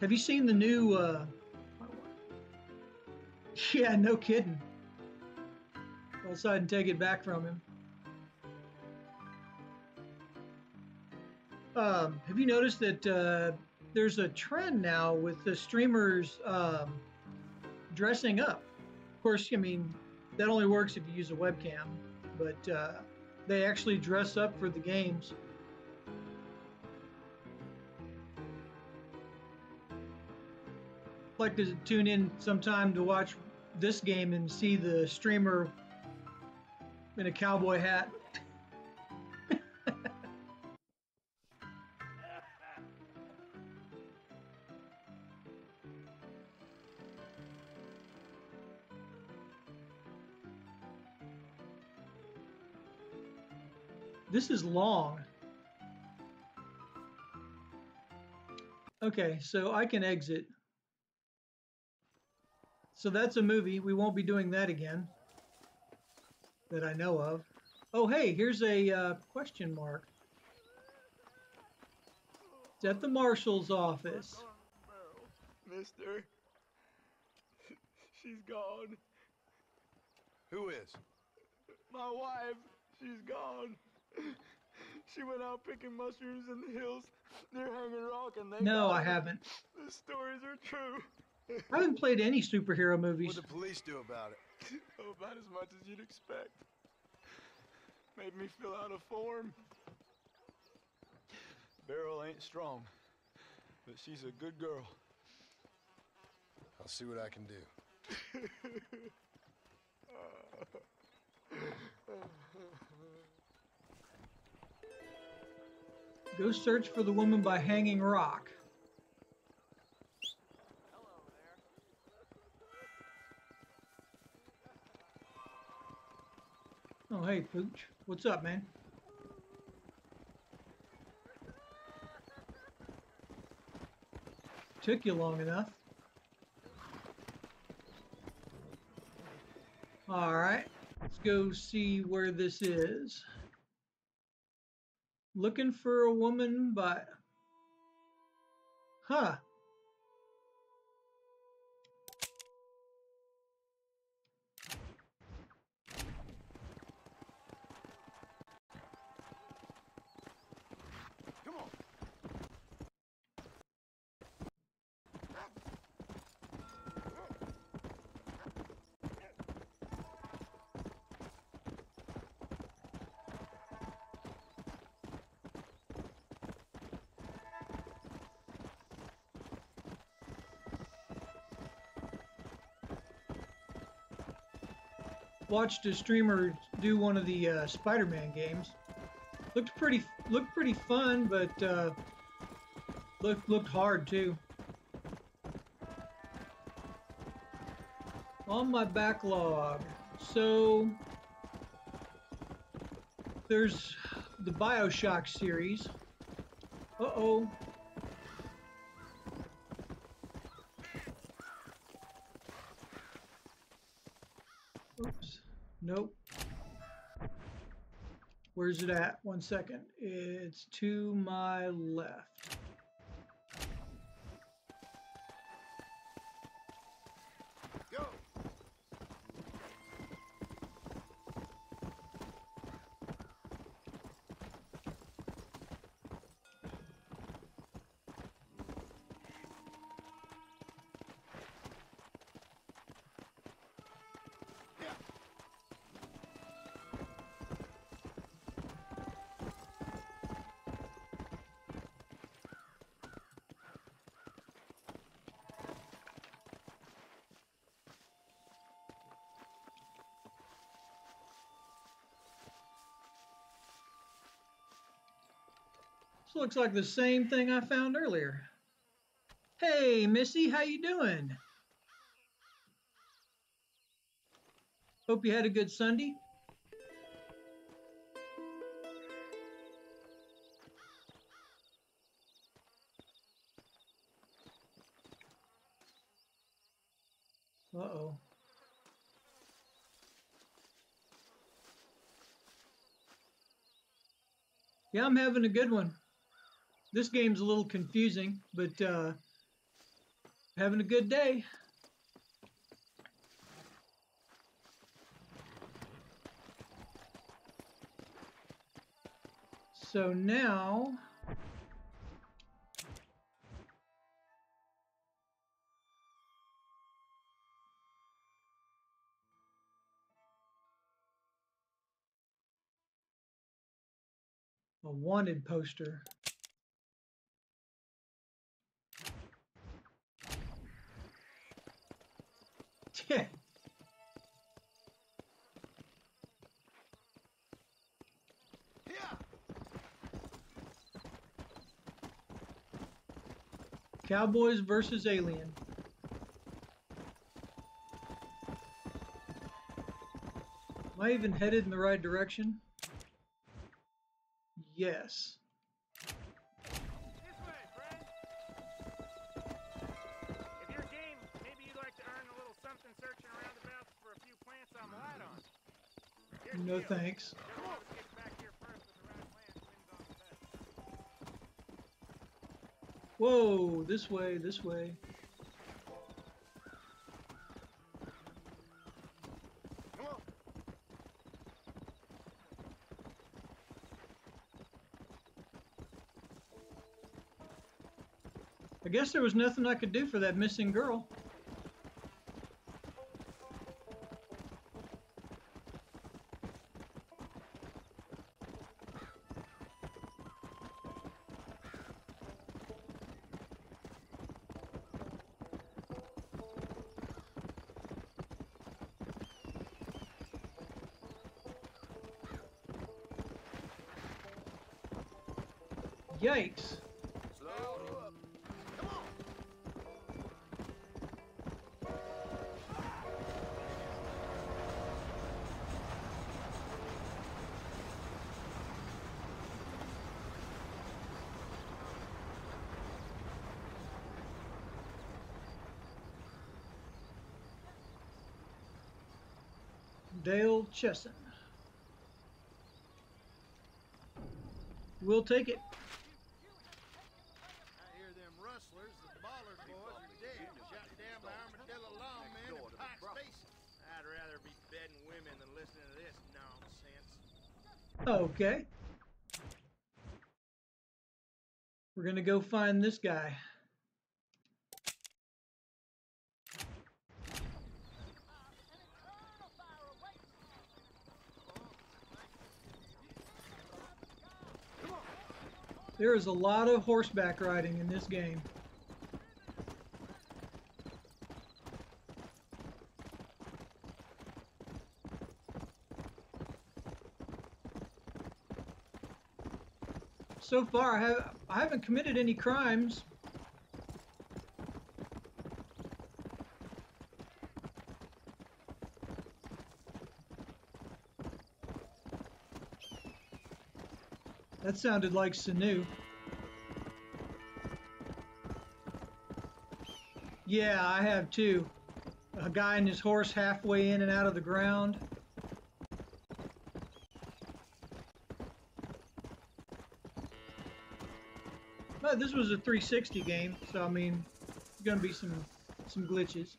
Have you seen the new? Uh... Yeah, no kidding. All of a sudden, take it back from him. Um, have you noticed that uh, there's a trend now with the streamers um, dressing up? Of course, I mean that only works if you use a webcam, but uh, they actually dress up for the games. like to tune in sometime to watch this game and see the streamer in a cowboy hat. this is long. Okay, so I can exit. So that's a movie. We won't be doing that again that I know of. Oh, hey, here's a uh, question mark. It's at the marshal's office. Mister. She's gone. Who is? My wife, she's gone. She went out picking mushrooms in the hills near Hanging Rock and they No, I haven't. The stories are true. I haven't played any superhero movies. What'd the police do about it? Oh, about as much as you'd expect. Made me fill out a form. Beryl ain't strong, but she's a good girl. I'll see what I can do. Go search for the woman by Hanging Rock. Oh, hey, Pooch. What's up, man? Took you long enough. Alright, let's go see where this is. Looking for a woman, but. Huh. Watched a streamer do one of the uh, Spider-Man games. Looked pretty looked pretty fun, but uh, looked looked hard too. On my backlog, so there's the Bioshock series. Uh oh. It at? One second. It's to my left. This looks like the same thing I found earlier. Hey, Missy, how you doing? Hope you had a good Sunday. Uh-oh. Yeah, I'm having a good one. This game's a little confusing, but uh, having a good day. So now, a wanted poster. Cowboys versus Alien. Am I even headed in the right direction? Yes. This way, Whoa, this way, this way. I guess there was nothing I could do for that missing girl. Chesson. We'll take it. I hear them rustlers, the Ballard boys, are dead. Shot down by Armadillo lawmen in Pike's Basin. I'd rather be bedding women than listening to this nonsense. Okay. We're gonna go find this guy. There is a lot of horseback riding in this game. So far, I, have, I haven't committed any crimes. That sounded like Sanu. Yeah, I have too. A guy and his horse halfway in and out of the ground. But this was a 360 game, so I mean, there's gonna be some some glitches.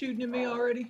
Shooting at me already?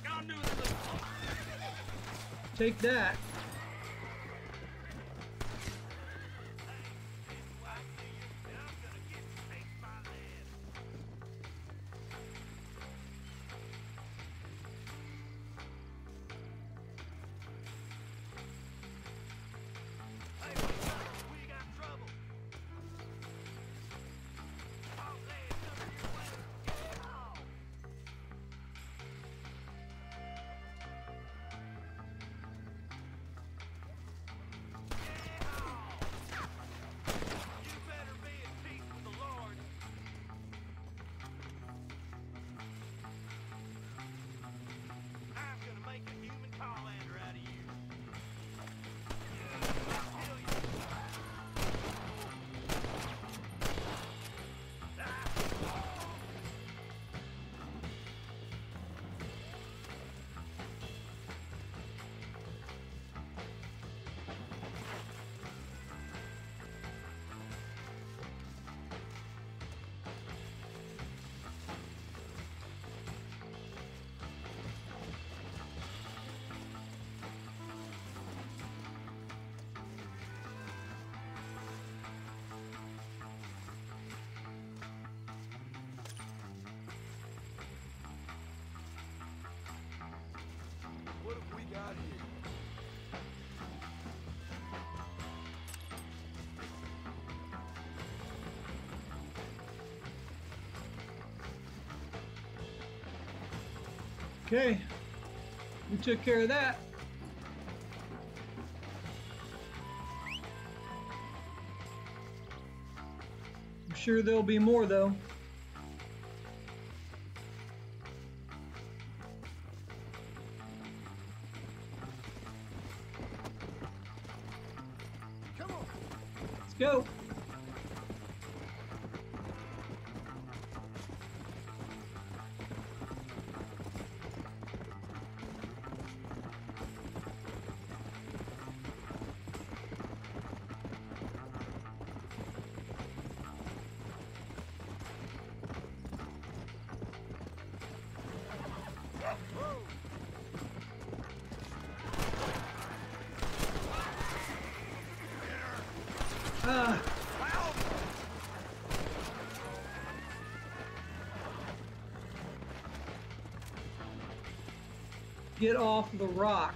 Take that. Okay. We took care of that. I'm sure there'll be more though. Get off the rock.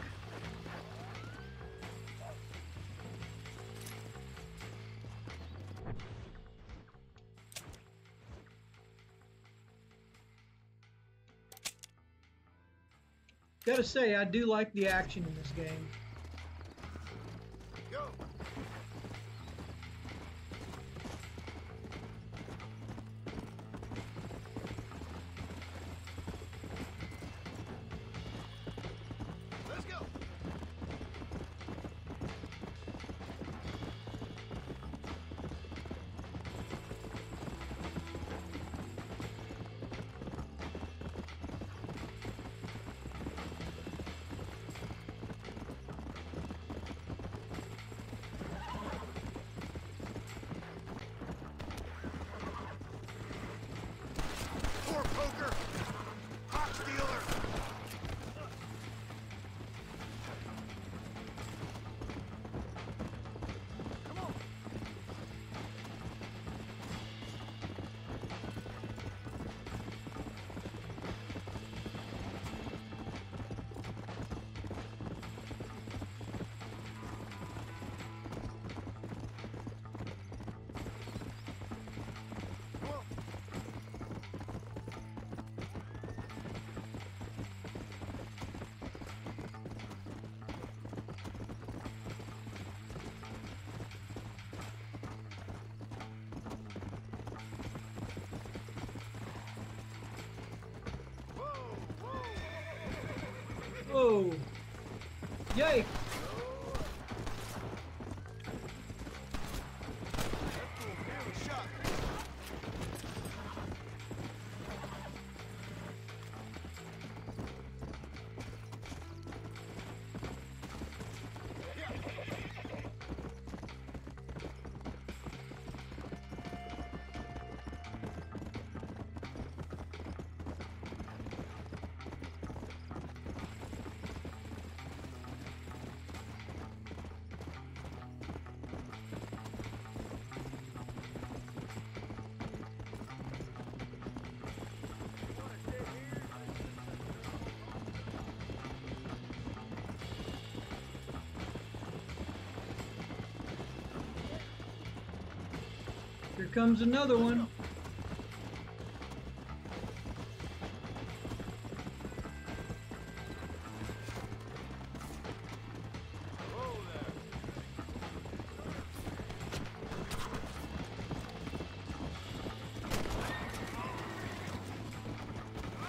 Gotta say, I do like the action in this game. Comes another one.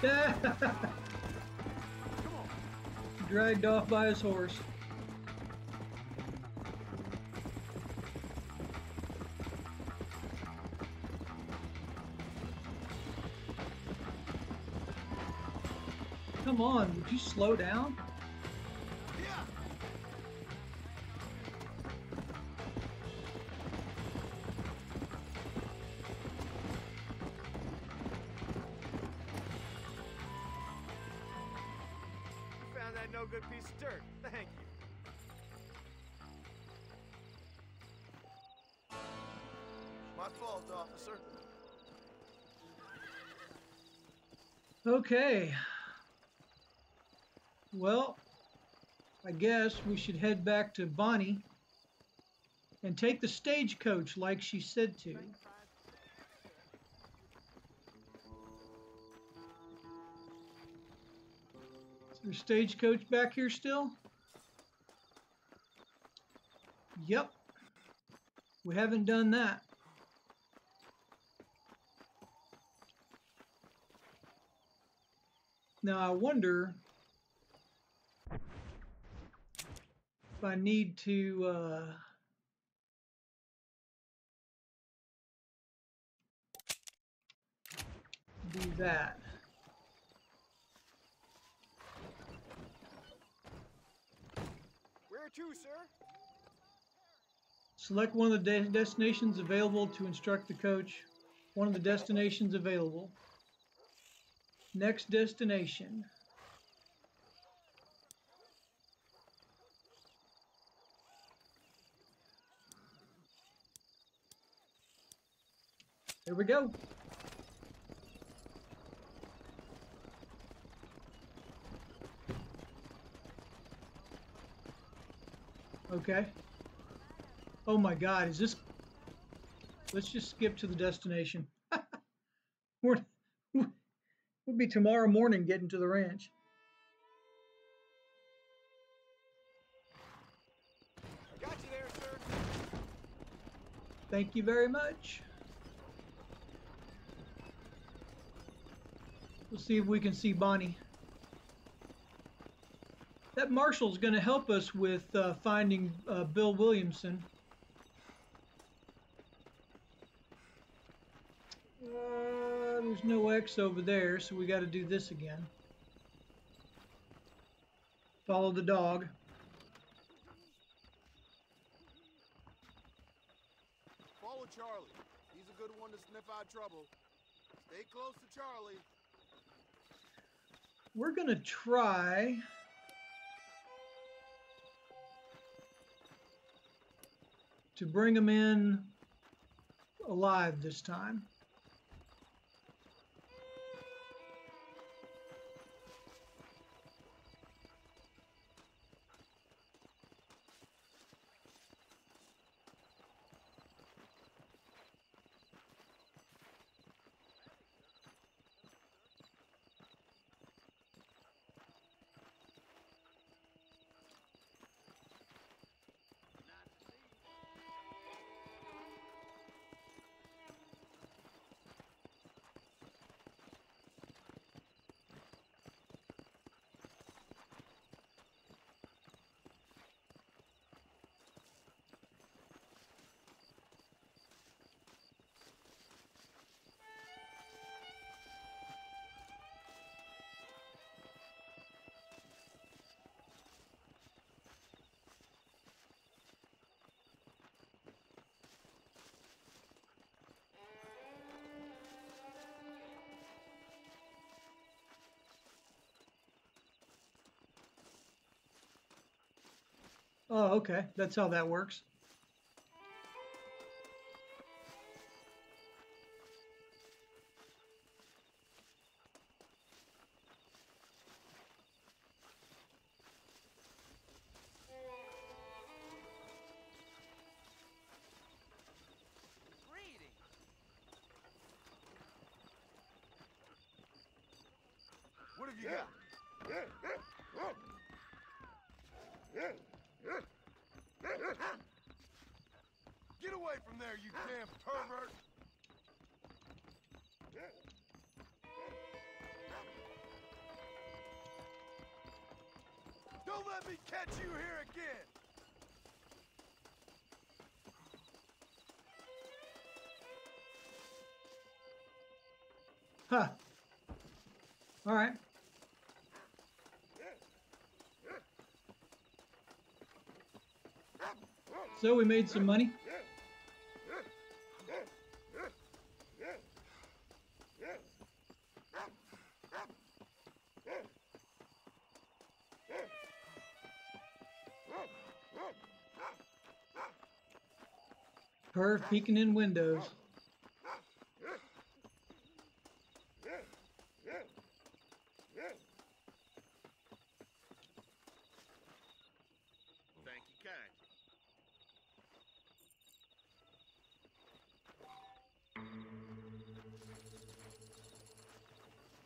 Dragged off by his horse. Come on, would you slow down? Found that no good piece of dirt. Thank you. My fault, officer. Okay. Well, I guess we should head back to Bonnie and take the stagecoach like she said to. Is there stagecoach back here still? Yep. We haven't done that. Now I wonder I need to uh, do that. Where to, sir? Select one of the de- destinations available to instruct the coach. One of the destinations available. Next destination. There we go. Okay. Oh my God, is this? Let's just skip to the destination. We're, we'll be tomorrow morning getting to the ranch. Got you there, sir. Thank you very much. We'll see if we can see Bonnie. That marshal's going to help us with uh, finding uh, Bill Williamson. Uh, there's no X over there, so we got to do this again. Follow the dog. Follow Charlie. He's a good one to sniff out trouble. Stay close to Charlie. We're going to try. To bring him in alive this time. Oh, okay. That's how that works. Let me catch you here again! Huh. All right. So we made some money. Peeking in windows. Thank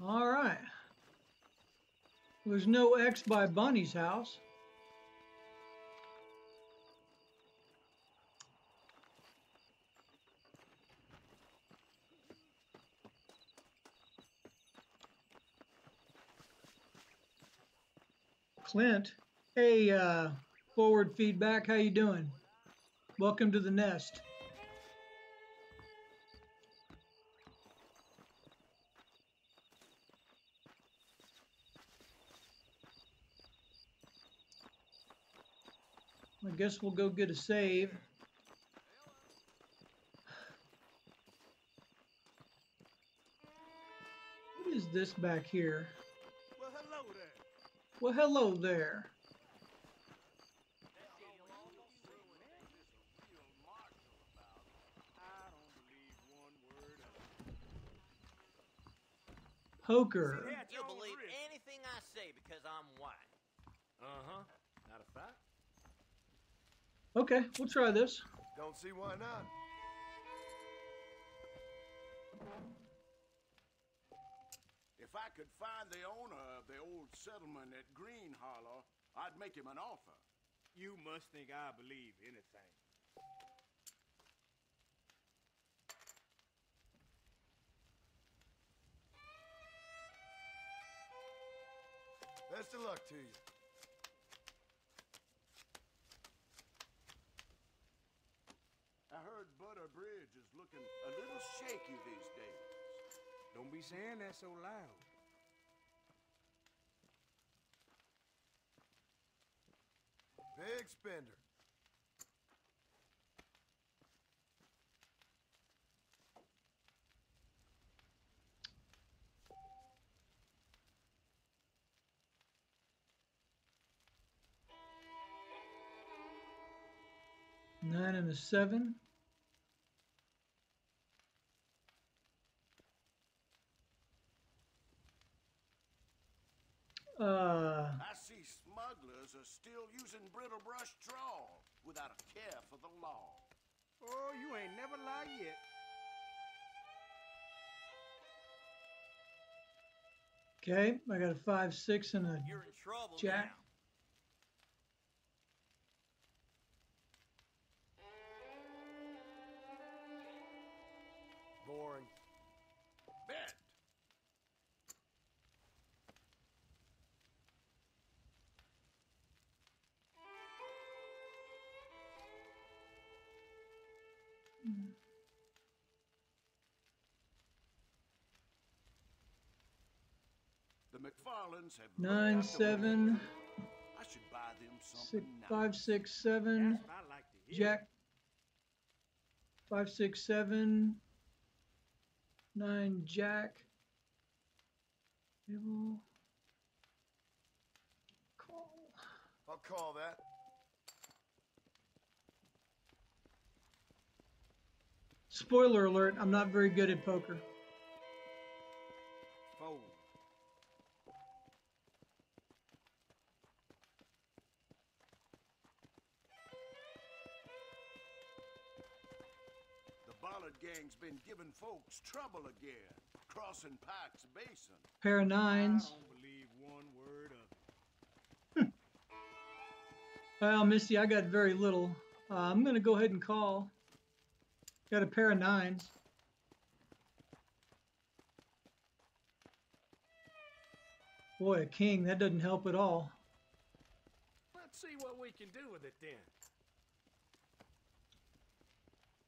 you. All right. There's no X by Bonnie's house. Clint, hey, uh, forward feedback, how you doing? Welcome to the nest. I guess we'll go get a save. What is this back here? Well, hello there. Well, hello there. Poker. You'll believe anything I say because I'm white. Uh-huh. Not a fact. Okay, we'll try this. Don't see why not. If I could find the owner of the old settlement at Green Hollow, I'd make him an offer. You must think I believe anything. Best of luck to you. I heard Butter Bridge is looking a little shaky these days. Don't be saying that so loud. Big spender. Nine and a seven. Uh, I see smugglers are still using brittle brush trawl without a care for the law. Oh, you ain't never lie yet. okay, I got a five, six, and a You're in trouble jack. now. Boring. MacFarlane's have Nine, seven. I should buy them something six, nice. five, six, seven. Like. Jack. Five, six, seven. Nine, Jack. Table. Call. I'll call that. Spoiler alert, I'm not very good at poker. gang's been giving folks trouble again, crossing Pike's Basin. Pair of nines. Hmm. Well, Misty, I got very little. Uh, I'm going to go ahead and call. Got a pair of nines. Boy, a king, that doesn't help at all. Let's see what we can do with it then.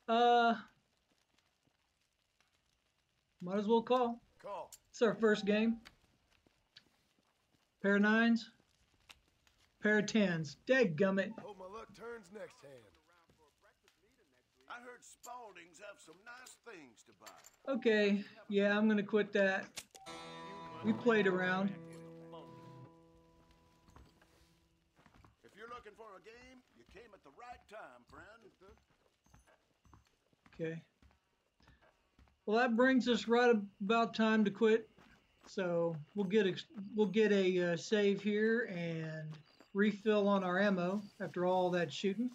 Uh, might as well call. Call. It's our first game. Pair of nines. Pair of tens. Dadgummit. Hope my luck turns next hand. I heard Spalding's have some nice things to buy. Okay, yeah, I'm gonna quit that. We played around. If you're looking for a game, you came at the right time, friend. Okay. Well, that brings us right about time to quit. So we'll get a, we'll get a uh, save here and refill on our ammo after all that shooting.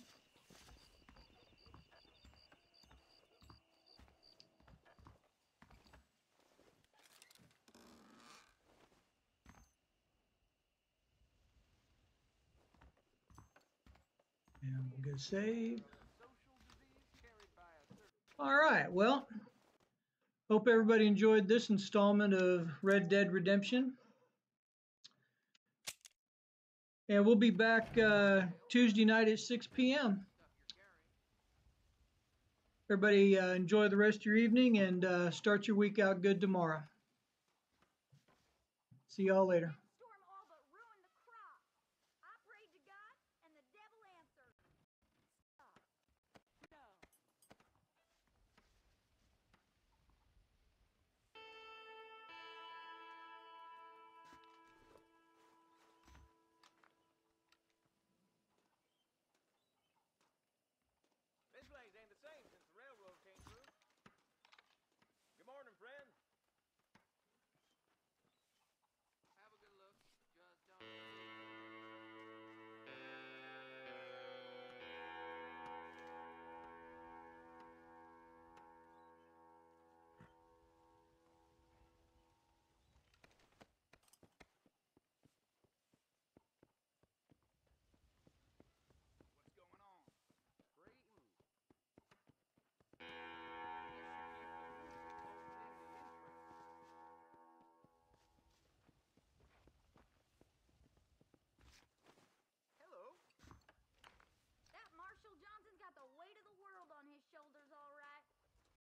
And we'll get a save. All right, well, hope everybody enjoyed this installment of Red Dead Redemption. And we'll be back uh, Tuesday night at 6 p.m. Everybody uh, enjoy the rest of your evening and uh, start your week out good tomorrow. See y'all later.